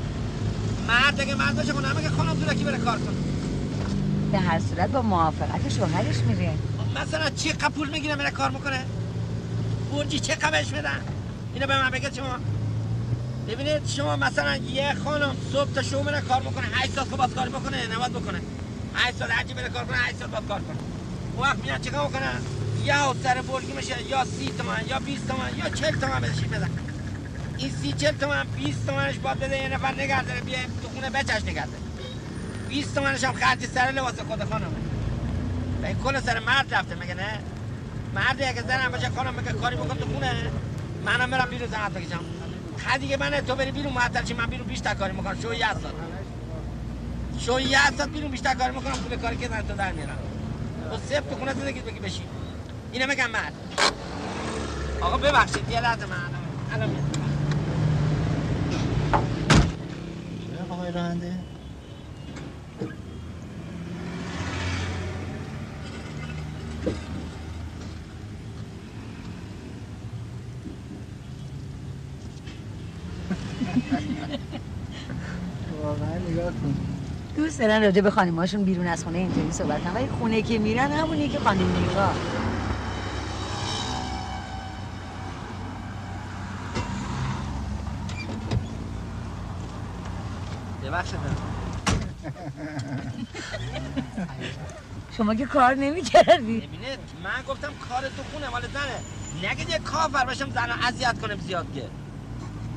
مرد اگه مرد باشه کنه نمیگه خانم دورکی بره کار کنه؟ به هر صورت با موافقت شوهرش میره. مثلا چه پول می‌گیره میره کار می‌کنه؟ برجی چه بهش میدن اینو به من بگه شما. ببینید شما مثلا یه خانم صبح تا شو میره کار می‌کنه 8 ساعت باز کار بکنه نباید بکنه 8 ساعت هرچی بره کار کنه 8 ساعت باید کار کنه اون وقت میاد چیکار می‌کنن؟ یا سر برگی میشه یا 30 تومن یا 20 تومن یا 40 تومن بهش میدن این سی چل تومن 20 تومنش باید بده یه نفر نگه داره بیا تو خونه بچش نگه داره 20 تومنش هم خرج سر لباس خود خانمه. و این کل سر مرد رفته مگه نه؟ مردی اگه زنم باشه خانم بگه کاری بکن تو خونه. منم برم بیرون زحمت بکشم دیگه من تو بری بیرون معطل چی؟ من بیرون بیشتر کاری می‌کنم. شو یه سال شو یه سال بیرون بیشتر کاری می‌کنم پول کاری که تو در میارم. و صفر تو خونه زندگی بگی بشی اینه میگم مرد. آقا ببخشید یه لحظه من الان- الان آقای راننده. واقعا نگاه کن. دوست دارن راجع به خانماشون بیرون از خونه اینطوری صحبت کنن ولی خونه که میرن همونی که خانم نیقا ببخشید شما که کار نمی‌کردی؟ ببینه من گفتم کار تو خونه مال زنه. نگید یه کافر باشم زن اذیت کنم زیاد که.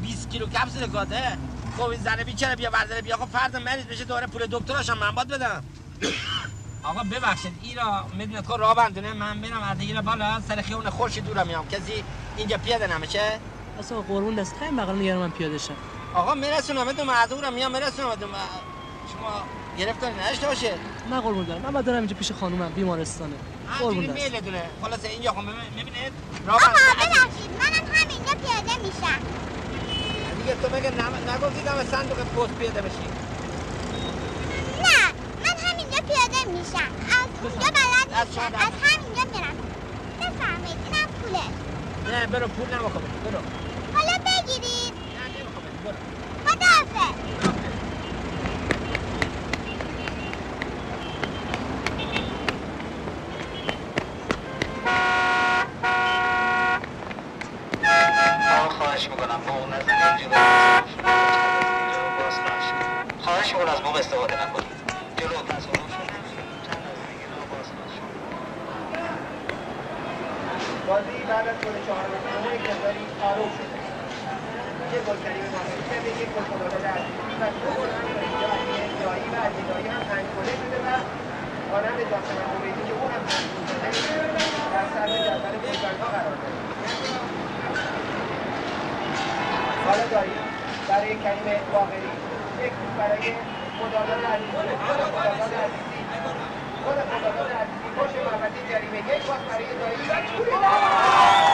20 کیلو کپسول گاده. خب این زنه بیچاره بیا برداره بیا. خب فرد مریض بشه دوره پول دکتراشم من باید بدم. <coughs> آقا ببخشید اینا می‌دونید که راه بندونه. من میرم از اینا بالا سر خیون خوش دورم میام. کسی اینجا پیاده نمیشه؟ اصلا قربون دست خیلی بغل من پیاده شم. آقا میرسونم تو معذورم میام میرسونم شما گرفتاری نداشته باشه من قربون دارم. من دارم اینجا پیش خانومم بیمارستانه. قربون دست میله خلاص اینجا خب می‌بینید راه آقا ببخشید. منم همینجا پیاده میشم. دیگه تو مگه نم- نگفتی دم صندوق پست پیاده بشی؟ نه من همینجا پیاده میشم. از اونجا بلد نیستم از همینجا میرم. بفرمایید اینم پوله. نه برو پول نمی‌خوام برو. حالا بگیرید نه نمی‌خوام برو. خداحافظ. Hola,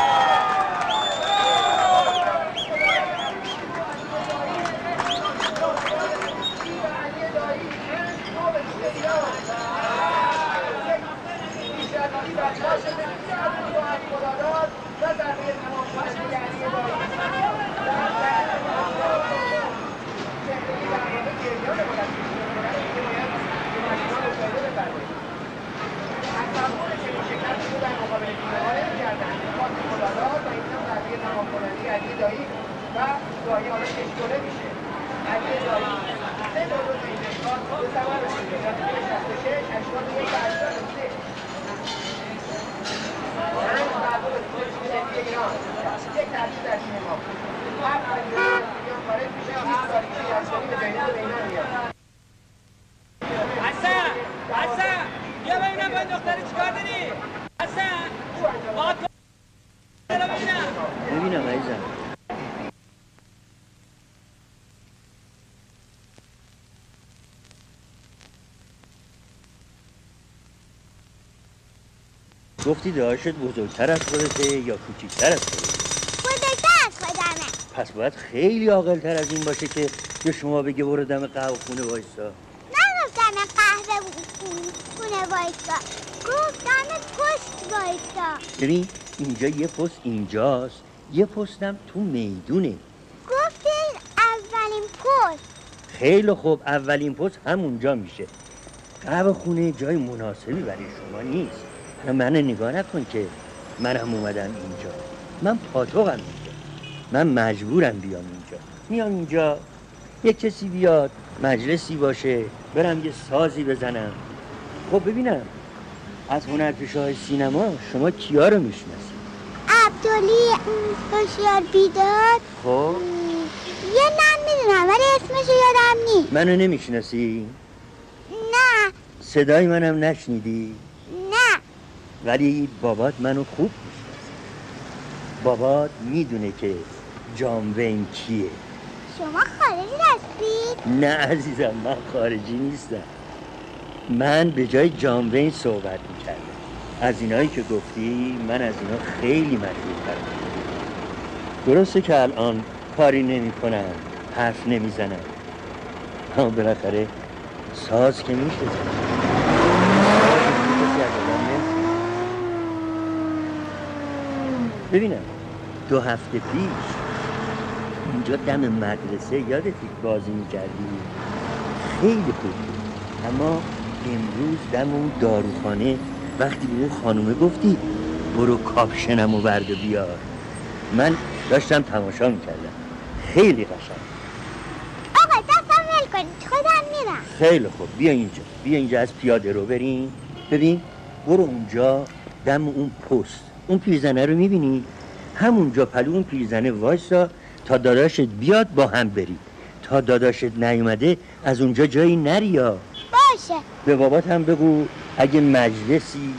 گل خداداد عزیزی گل خداداد عزیزی پشت محمدی جریمه یک پاس برای دایی و و دایی حالا کشکله میشه علی به سبب رسیده در طول 66 81 و 83 پنج تیم ملی ایران یک ترکیب در تیم ما هر پنجره میان خارج میشه 20 تاریخی یزدانی به جایزه بینا میاد حسن حسن بیا ببینم با این دختری چیکار داری حسن با تو ببینم ببینم عزیزم گفتی داشت بزرگتر از خودته یا کوچیکتر از خودته؟ بزرگتر از خودمه. پس باید خیلی عاقلتر از این باشه که به شما بگه برو دم قهوه خونه وایسا. نگفتم قهوه خونه وایستا گفتم پشت وایستا ببین اینجا یه پست اینجاست. یه پستم تو می‌دونه. گفتین اولین پست. خیلی خوب اولین پست همونجا میشه. قهوه خونه جای مناسبی برای شما نیست. من نگاه نکن که منم اومدم اینجا. من پاتوقم اینجا. من مجبورم بیام اینجا. میام اینجا. یک کسی بیاد مجلسی باشه برم یه سازی بزنم. خب ببینم از هنرپیشه های سینما شما کیا رو می‌شناسید؟ اول تولی هوشیار بیدار خب. یه نام می‌دونم ولی اسمشو یادم نیست. منو نمی‌شناسی؟ نه. صدای منم نشنیدی؟ نه ولی بابات منو خوب می‌شناسه. بابات می‌دونه که جان وین کیه. شما خارجی هستید؟ نه عزیزم من خارجی نیستم. من به جای جان وین صحبت می‌کردم. از اینایی که گفتی من از اینا خیلی مشهورترم درسته که الان کاری نمی‌کنم حرف نمی‌زنم اما بالاخره ساز که میشه. زد. کسی از آدم نمی‌تونه. ببینم. دو هفته پیش. اینجا دم مدرسه یادتی بازی می‌کردی؟ خیلی خوب بود. اما امروز دم اون داروخانه. وقتی به اون خانومه گفتی برو کاپشنم و برد بیار. من داشتم تماشا می‌کردم. خیلی قشنگ. آقا دستم ول کنید. خودم میرم. خیلی خوب. بیا اینجا. بیا اینجا از پیاده رو بریم. ببین برو اونجا دم اون پست. اون پیرزنه رو می‌بینی؟ همونجا پلو اون پیرزنه وایسا تا داداشت بیاد با هم برید تا داداشت نیومده از اونجا جایی نریا باشه. به بابات هم بگو اگه مجلسی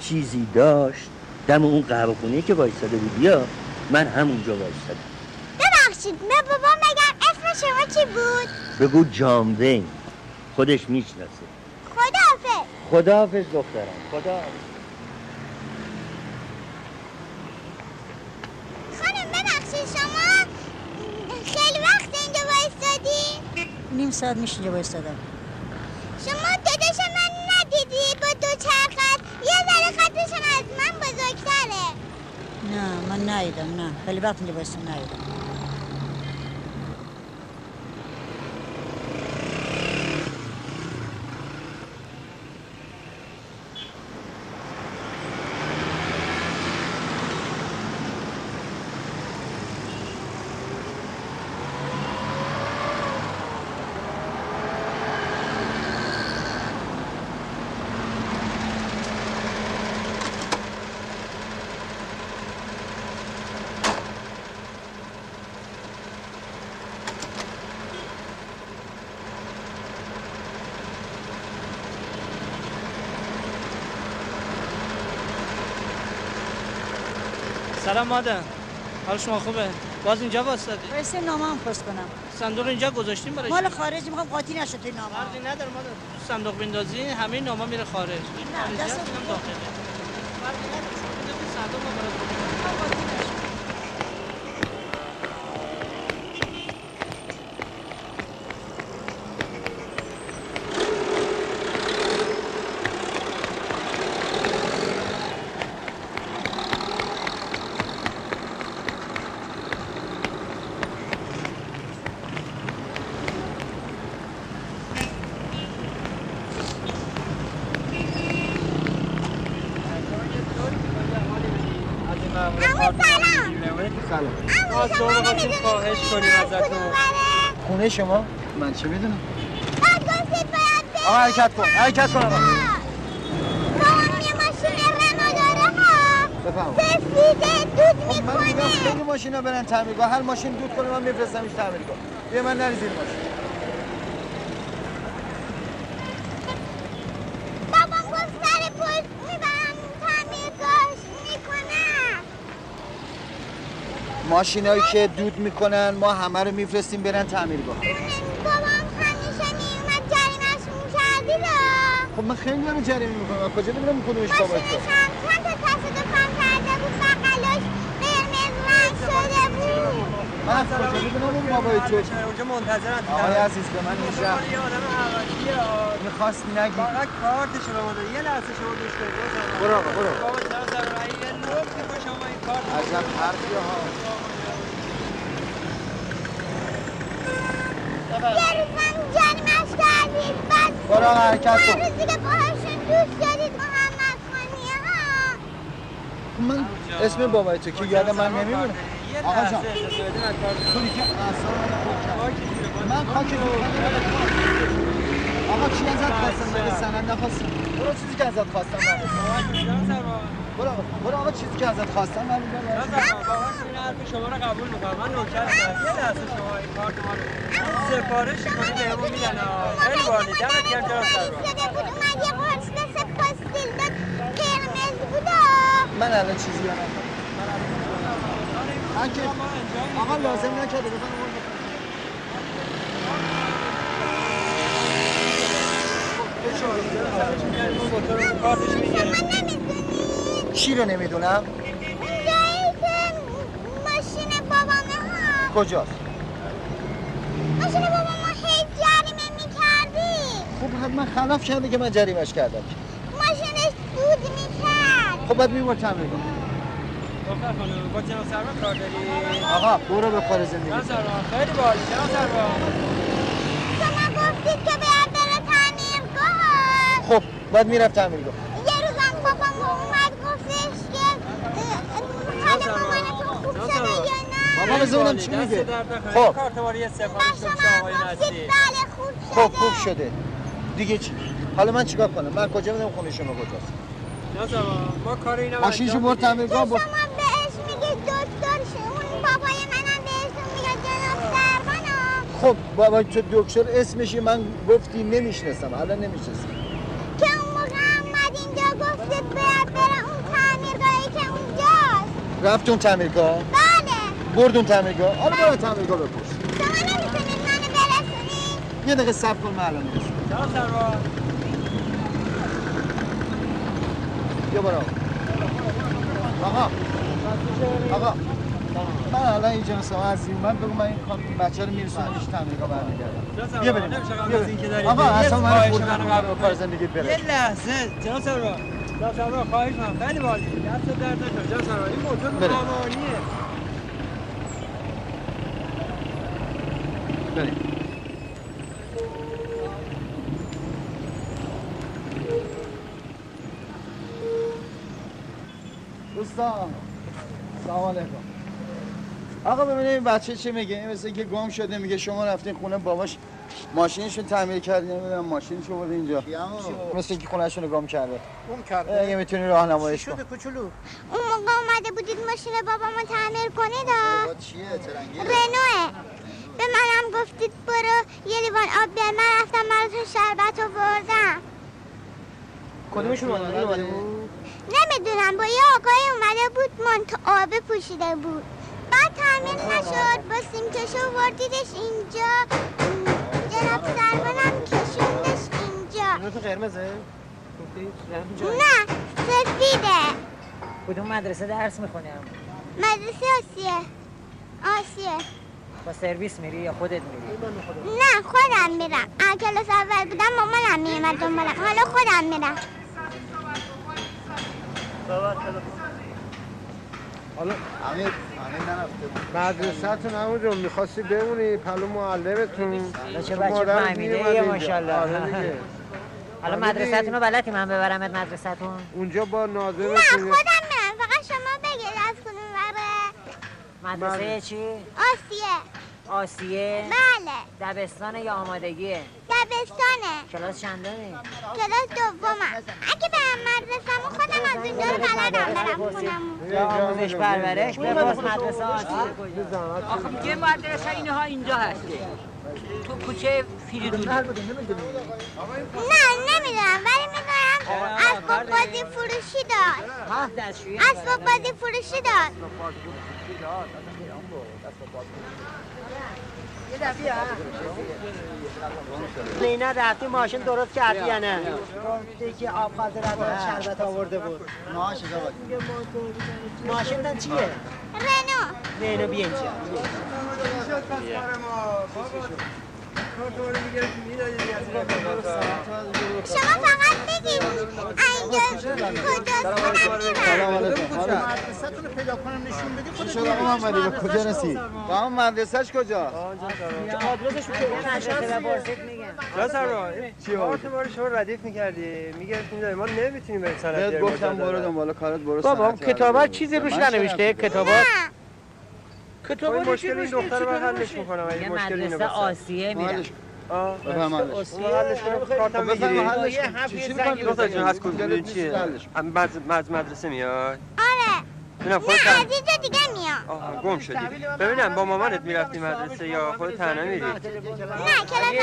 چیزی داشت. دم اون قهوه خونه که وایستاده بود بیا. من همونجا وایستادم ببخشید به بابا مگم اسم شما چی بود؟ بگو جاموین خودش می‌شناسه. خداحافظ. خداحافظ دخترم. خدا شما؟ خیلی وقت اینجا وایستادی نیم ساعت میشه اینجا وایستادم. شما داداش من ندیدی؟ با دو چرخت یه ذره خطشون از من بزرگتره. نه من ندیدم نه. خیلی وقت اینجا وایستادم ندیدم. سلام مادر. حال شما خوبه؟ باز اینجا واسطادی وایسه نامه هم پست کنم. صندوق اینجا گذاشتیم برای مال شما. خارجی می‌خوام قاطی نشه توی نامه. فرقی نداره مادر. تو صندوق بندازی همه نامه میره خارج. این داخله. فرقی نداره صندوق ما برات گذاشتیم. ما شما می‌خواستیم خواهش کنیم ازتون خونه شما؟ من چه می‌دونم؟ آقا حرکت کن حرکت کن آقا. بفهم سفیده دود خب من میگم می‌کنه خیلی ماشینا برن تعمیرگاه هر ماشین دود کنه من میفرستمش تعمیرگاه بیا من نری زیر ماشین بابا گفت سر پشت می‌برم تعمیرگاهش می‌کنم ماشینایی که دود می‌کنن ما همه رو میفرستیم برن تعمیرگاه بابام همیشه میومد جریمشون کردی را خب من خیلی هم جریمه می‌کنم. من کجا ببینم کدومش بابا تو؟ ماشینش هم چند تا تصادفم کرده بود قرمز شده بود. من از کجا اون بابای تو اونجا منتظرن آقای عزیز به من میشه یه آدم عوضیه می‌خواست نگی. فقط کارتش رو بده یه لحظه شما دوست برو آقا برو. بابا چرا در رأی یه با شما این کارت عجب حرفی ها. یه روز من جریمش کردید بعد برو حرکت کن باهاشون دوست دارید محمد ها من اسم بابای تو که یادم من نمیمونه. آقا جان. توی که اعصاب من خاک آقا چی ازت خواستم؟ مگه سند نخواستم. برو چیزی که ازت خواستم نگو. برو آقا برو آقا چیزی که ازت خواستم من میگم این حرف شما رو قبول می‌کنم. من نوکرتم یه لحظه شما این کارت ما رو سفارش کنی بهمون میدن ها. خیلی بالی دمت گرم جناب سروان اومد یه قرص مثل پاستیل داد قرمز بودا. من الان چیزی هم من که آقا لازم نکرده بزن اون چی رو نمی‌دونم؟ جایی که ماشین بابامه ها کجاست؟ ماشین بابامو هی جریمه می‌کردی. خب حتما خلاف کرده که من جریمش کردم. ماشینش دود می‌کرد. خب بعد میبور تعمیر کن دختر خانم با جناب سروان کار داری؟ آقا برو به کار زندگی. جناب سروان خیلی بالی جناب سروان. شما گفتید که باید بره تعمیرگاه خب بعد می‌رفت تعمیر کن یه روزم بابام اومد گفتش که اه، حال مامانتون خوب شده نه بابا بذار ببینم چی میگه. خب. کارت ما رو یه سفارش چه آقای هستی بله خوب خب خوب شده. دیگه چی؟ حالا من چیکار کنم؟ من کجا بدم خونه شما کجاست؟ سروان ما کار اینم ماشینشو برد تعمیرگاه برد. شما بهش میگه دکتر شه. اون بابای منم بهشون میگه جناب سربانا خب بابا تو دکتر اسمشی من گفتی نمی‌شناسم. الان نمی‌شناسم. که اون موقع اومد اینجا گفتید باید بره اون تعمیرگاهی که اونجاست. رفت اون تعمیرگاه؟ برد اون تعمیرگاه. حالا برو تعمیرگاه بپرس. شما نمی‌تونید منو برسونید یه دقیقه صبر کن من الان سروان بیا برو آقا. آقا. من الان اینجا مثلا از این من بگو من این کام بچه رو میرسونم پیش تعمیرگاه برمیگردم. بیا بریم. قبل از اینکه داری بریم. آقا. اصلا یه من به کار زندگیت بره. یه لحظه. جناب سروان جناب سروان خواهش من خیلی بالی دست درد نکنه. جناب سروان این موتور بریم. دوستان سلام علیکم. آقا ببینید این بچه چی میگه؟ این مثل که گم شده میگه شما رفتین خونه باباش ماشینشو تعمیر کردین نمی‌دونم ماشینشو برده اینجا. مثل که خونهشون رو گم کرده. گم کرده. اگه می‌تونی راهنماییش کن شده کوچولو؟ اون موقع اومده بودید ماشین بابامو تعمیر کنید؟ بابا چیه؟ ترنگیه رنوه. به منم گفتید برو یه لیوان آب بیار. من رفتم براتون شربت آوردم. کدومشون بود نمی‌دونم با یه آقای اومده بود منت آبه پوشیده بود. بعد تعمیر نشد با سیم کشو وردیدش اینجا. جناب سربانم کشوندش اینجا. تو قرمزه؟ نه سفیده. کدوم مدرسه درس می‌خونی مدرسه آسیه. آسیه. با سرویس میری یا خودت میری؟ نه خودم میرم. اگه کلاس اول بودم مامانم میومد دنبالم. حالا خودم میرم. حالا مدرسه‌تون همون رو می‌خواستی بمونی پلو معلمتون چه بچه فهمیده یه اینجا. ماشاءالله آره. <laughs> حالا فهمیدی؟ مدرسه‌تون رو بلدی من ببرمت مدرسه‌تون اونجا با نه ناظرتون خودم میرم فقط شما بگید از وره مدرسه چی؟ آسیه آسیه. بله. دبستان یا آمادگیه دبستانه. کلاس چندمی؟ کلاس دومم. اگه برم مدرسه‌مو خودم از اونجا رو بلدم برم خونم آموزش پرورش بپرس مدرسه آسیه کجا؟ آخه میگه مدرسه اینها اینجا هستی تو کوچه فریدون نه نمی‌دونم ولی می‌دونم اسباب بازی فروشی دستشویی؟ اسباب بازی فروشی داشت اینا رفتی ماشین درست کردی یا نه یکی آب خاطر شربت آورده بود. ماشین تا چیه؟ رنو. رنو بیا اینجا شما فقط بگید اینجا کجاست آره. پیدا کنم نشون بدی خودت آقا محمدی به کجا رسید؟ آقا مدرسهش کجا؟ آدرسش چی رو شما ردیف می‌کردی داریم ما نمی‌تونیم بریم سند گفتم. برو دنبال کارت برو بابا بیار. چیزی روش ننوشته کتابا خب، مشکل این دختر رو حلش می‌کنم؟ اگه یه مشکل اینو مدرسه بسه آسیه میرم بفهم حلش. کنم کارتم بفهم بگیری حلش. یه هفت یه بکنم زنگ دختر جون. از کجا چیه. از مد- مد- مدرسه میاد. نه اینجا دیگه میام. آها گم شدی. ببینم با مامانت می‌رفتی مدرسه یا خودت تنها میری؟ نه کلاس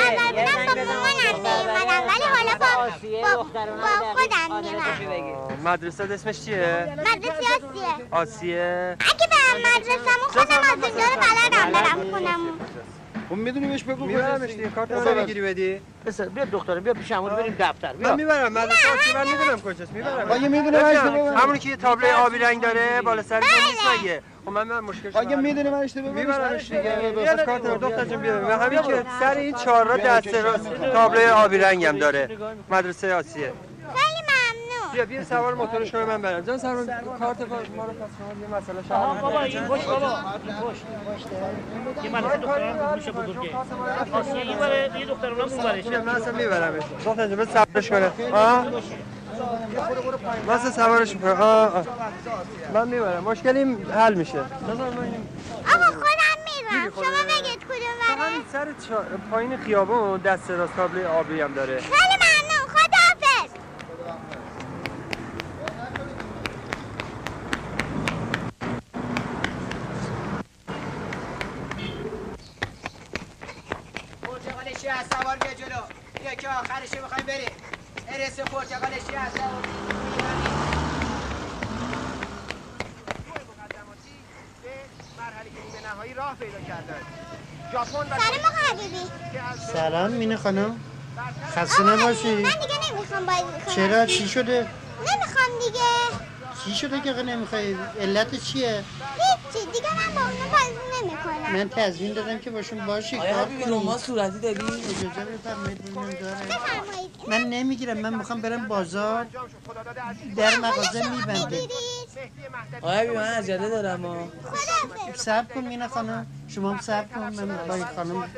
اول بودم با مامانم میومدم ولی حالا با, با, خودم میرم. مدرسه اسمش چیه؟ مدرسه آسیه. آسیه. اگه برم مدرسه‌مون خودم از اینجا رو بلدم برم خونمون خب می‌دونی بهش بگو میبرمش دیگه کارت رو بگیری بدی بسر بیا دختر بیا پیشمون بریم دفتر من می‌برم مدرسه من می‌دونم کجاست می‌برم آگه ببرم. همونی که یه تابلوی آبی رنگ داره بالا هم نیست مگه خب من من مشکل آگه می‌دونه من اشتباه میبرمش دیگه بیا بس کارت رو دختر جون بیا و همین که سر این چهار را دست راست تابلوی آبی رنگ هم داره مدرسه آسیه بیا بیا سوار موتورش کنه من برم. جان سوار کارت ما رو پس شما یه مسئله شهر بابا این پشت بابا. پشت یه مدرسه دختران بگوش بزرگه آسیه این بره یه دختر اونم اون برشه من اصلا میبرمش. دختر جون بس سوارش کنه. من اصلا سوارش می‌کنم آه. من می‌برم. مشکلی حل میشه. آقا خودم میرم شما بگید کدوم بره سر پایین خیابون دست راست تابلوی آبی هم داره. خیلی ممنون خداحافظ پرتقالشی از سوار بیا که آخرشه بخوایم بریم. ارس پرتقالشی از سوار مرحله نیمه نهایی راه پیدا کردن ژاپن سلام آقا حبیبی سلام مینه خانم. خسته نباشی. من دیگه نمی‌خوام کنم. چرا؟ چی شده؟ نمی‌خوام دیگه. چی شده که نمی‌خوای؟ علت چیه؟ هیچی دیگه من با اونا بازی نمی‌کنم. من تضمین دادم که باشون باشی آیا کار حبیبی روما صورتی داری؟ اجازه بفرمایید ببینم داره بفرمایید. من نمی‌گیرم من می‌خوام برم بازار. در مغازه میبنده آیا حبیبی من عجله دارم ها؟ صبر کن مینه خانم. شما هم صبر کن من با این خانم.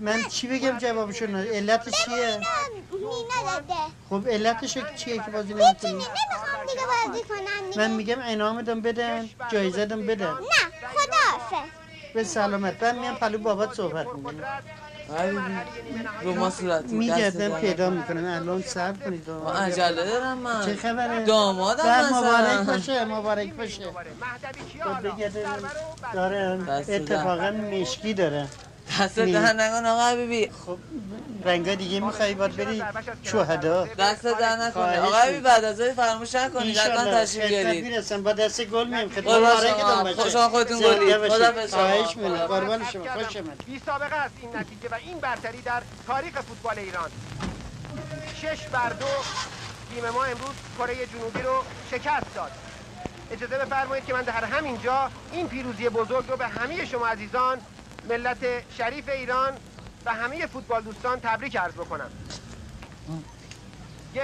من چی بگم جوابشون علتش چیه؟ مینا داده. خب علتش چیه که بازی نمی‌کنی؟ نمی‌خوام. دیگه بازی کنم دیگه من میگم انعامتون بدن جایزه بدن نه خداحافظ به سلامت. من میام پلو بابات صحبت می‌کنم روما صورتی دست میگردم. پیدا می‌کنم الان صبر کنید. آه، عجله دارم من. چه خبره؟ دامادم مثلا. مبارک باشه مبارک باشه. خب بگردم دست اتفاقا مشکی داره. دست در نکن آقا حبیبی خب رنگا دیگه میخوایی باید بری شهدا. دست نکنه خواهش آقا حبیبی. بعد از این فراموش نکنید حتما تشریف بیارید می‌رسم. با دست گل میم خدمت قربان مبارکتون شما. خودتون. باشید. خدا به شما. خواهش می‌کنم. قربان شما. خوش آمد بی سابقه است این نتیجه و این برتری در تاریخ فوتبال ایران. شش بر دو. تیم ما امروز کره جنوبی رو شکست داد. اجازه بفرمایید که من در همینجا این پیروزی بزرگ رو به همه شما عزیزان ملت شریف ایران و همه فوتبال دوستان تبریک عرض بکنم.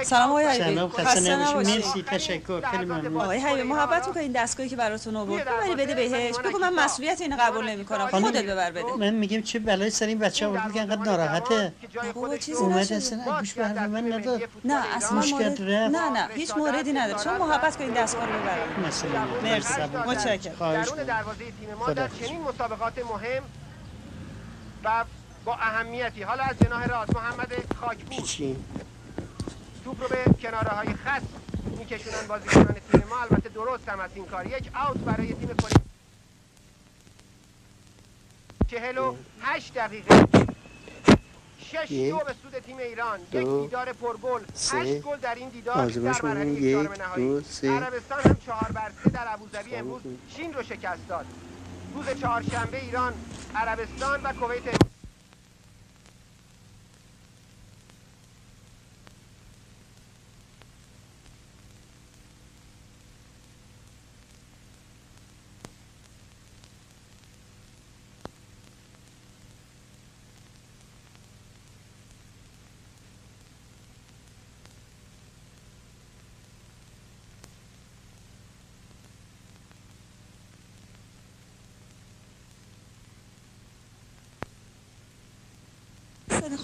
سلام آقای حبیبی سلام خسته نباشید. مرسی تشکر. خیلی ممنون. آقای حبیبی محبت می‌کنین دستگاهی که براتون آورد ببری بده بهش. بگو من مسئولیت اینو قبول نمی‌کنم. خودت ببر بده. من میگم چه بلای سر این بچه آورد که انقدر ناراحته؟ بابا چیزی اومد نشده اصلا گوش به حرف من نداد. نه اصلا مشکل مورد نه نه هیچ موردی نداره. شما محبت کنین دستگاه رو ببرم مثلا مرسی. متشکرم. خواهش درون دروازه تیم ما در خدا چنین مسابقات مهم و با اهمیتی. حالا از جناح راست محمد خاکپور. چی توپ رو به کناره های خط میکشونن بازیکنان تیم ما. البته درست هم از این کار. یک اوت برای تیم کره چهل و هشت دقیقه. شش یک، دو به سود تیم ایران. یک دو، دیدار پرگل. هشت گل در این دیدار در مرحله. یک یک، نهایی. دو، سه. عربستان هم چهار بر سه در ابوظبی امروز چین رو شکست داد. روز چهارشنبه ایران عربستان و کویت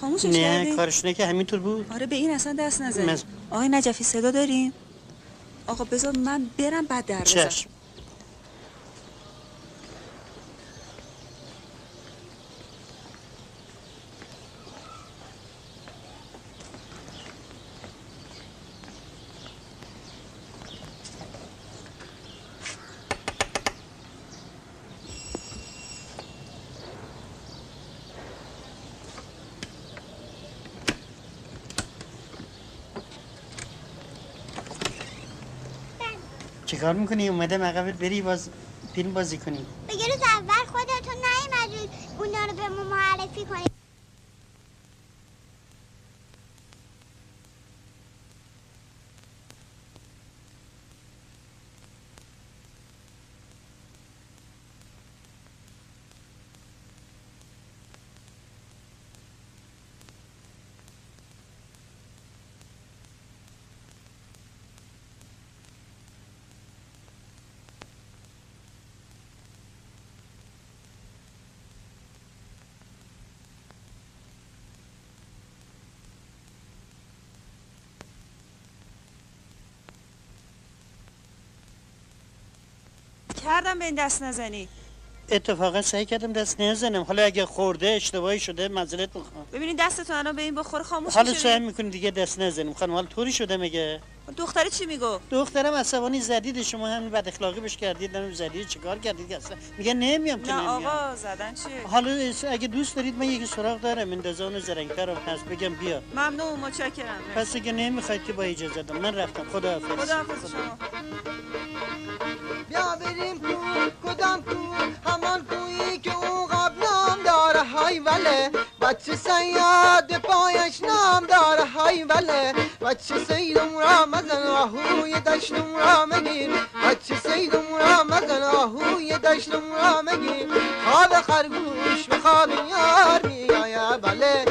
خاموشش نه؟ کارش نه که همینطور بود. آره به این اصلا دست نزنی. مز- آقای نجفی صدا داریم؟ آقا بذار من برم بعد در بزن چشم چیکار می‌کنی؟ اومدم عقبت بری باز فیلم بازی کنی. بگه اول خودتون نیومدید اونا رو به ما معرفی کنید کردم به این دست نزنی. اتفاقا سعی کردم دست نزنم. حالا اگه خورده اشتباهی شده معذرت می‌خوام. ببینید دستتون الان به این بخور خاموش حالا سعی می‌کنی دیگه دست نزنیم. خانم حالا طوری شده مگه؟ دختره چی میگو؟ دخترم عصبانی زدید شما همین بد اخلاقی بهش کردید. نمی‌دونم زدید چیکار کردید؟ که اصلا میگه نمیام که نه نمیام. آقا زدن چیه حالا اگه دوست دارید من یکی سراغ دارم. اون زرنگترم هست. بگم بیا. ممنون متشکرم. پس اگه نمی‌خواید که با اجازه دم من رفتم. خدا حافظ خداحافظ شما. کدام کو همان کویی که او قبلم داره. های وله بچه سیاد پایش نام داره. های وله بچه سیدم را مزن آهوی دشتم را مگیر. بچه سیدم را مزن آهوی دشتم را مگیر. خواب خرگوش به خواب یار بله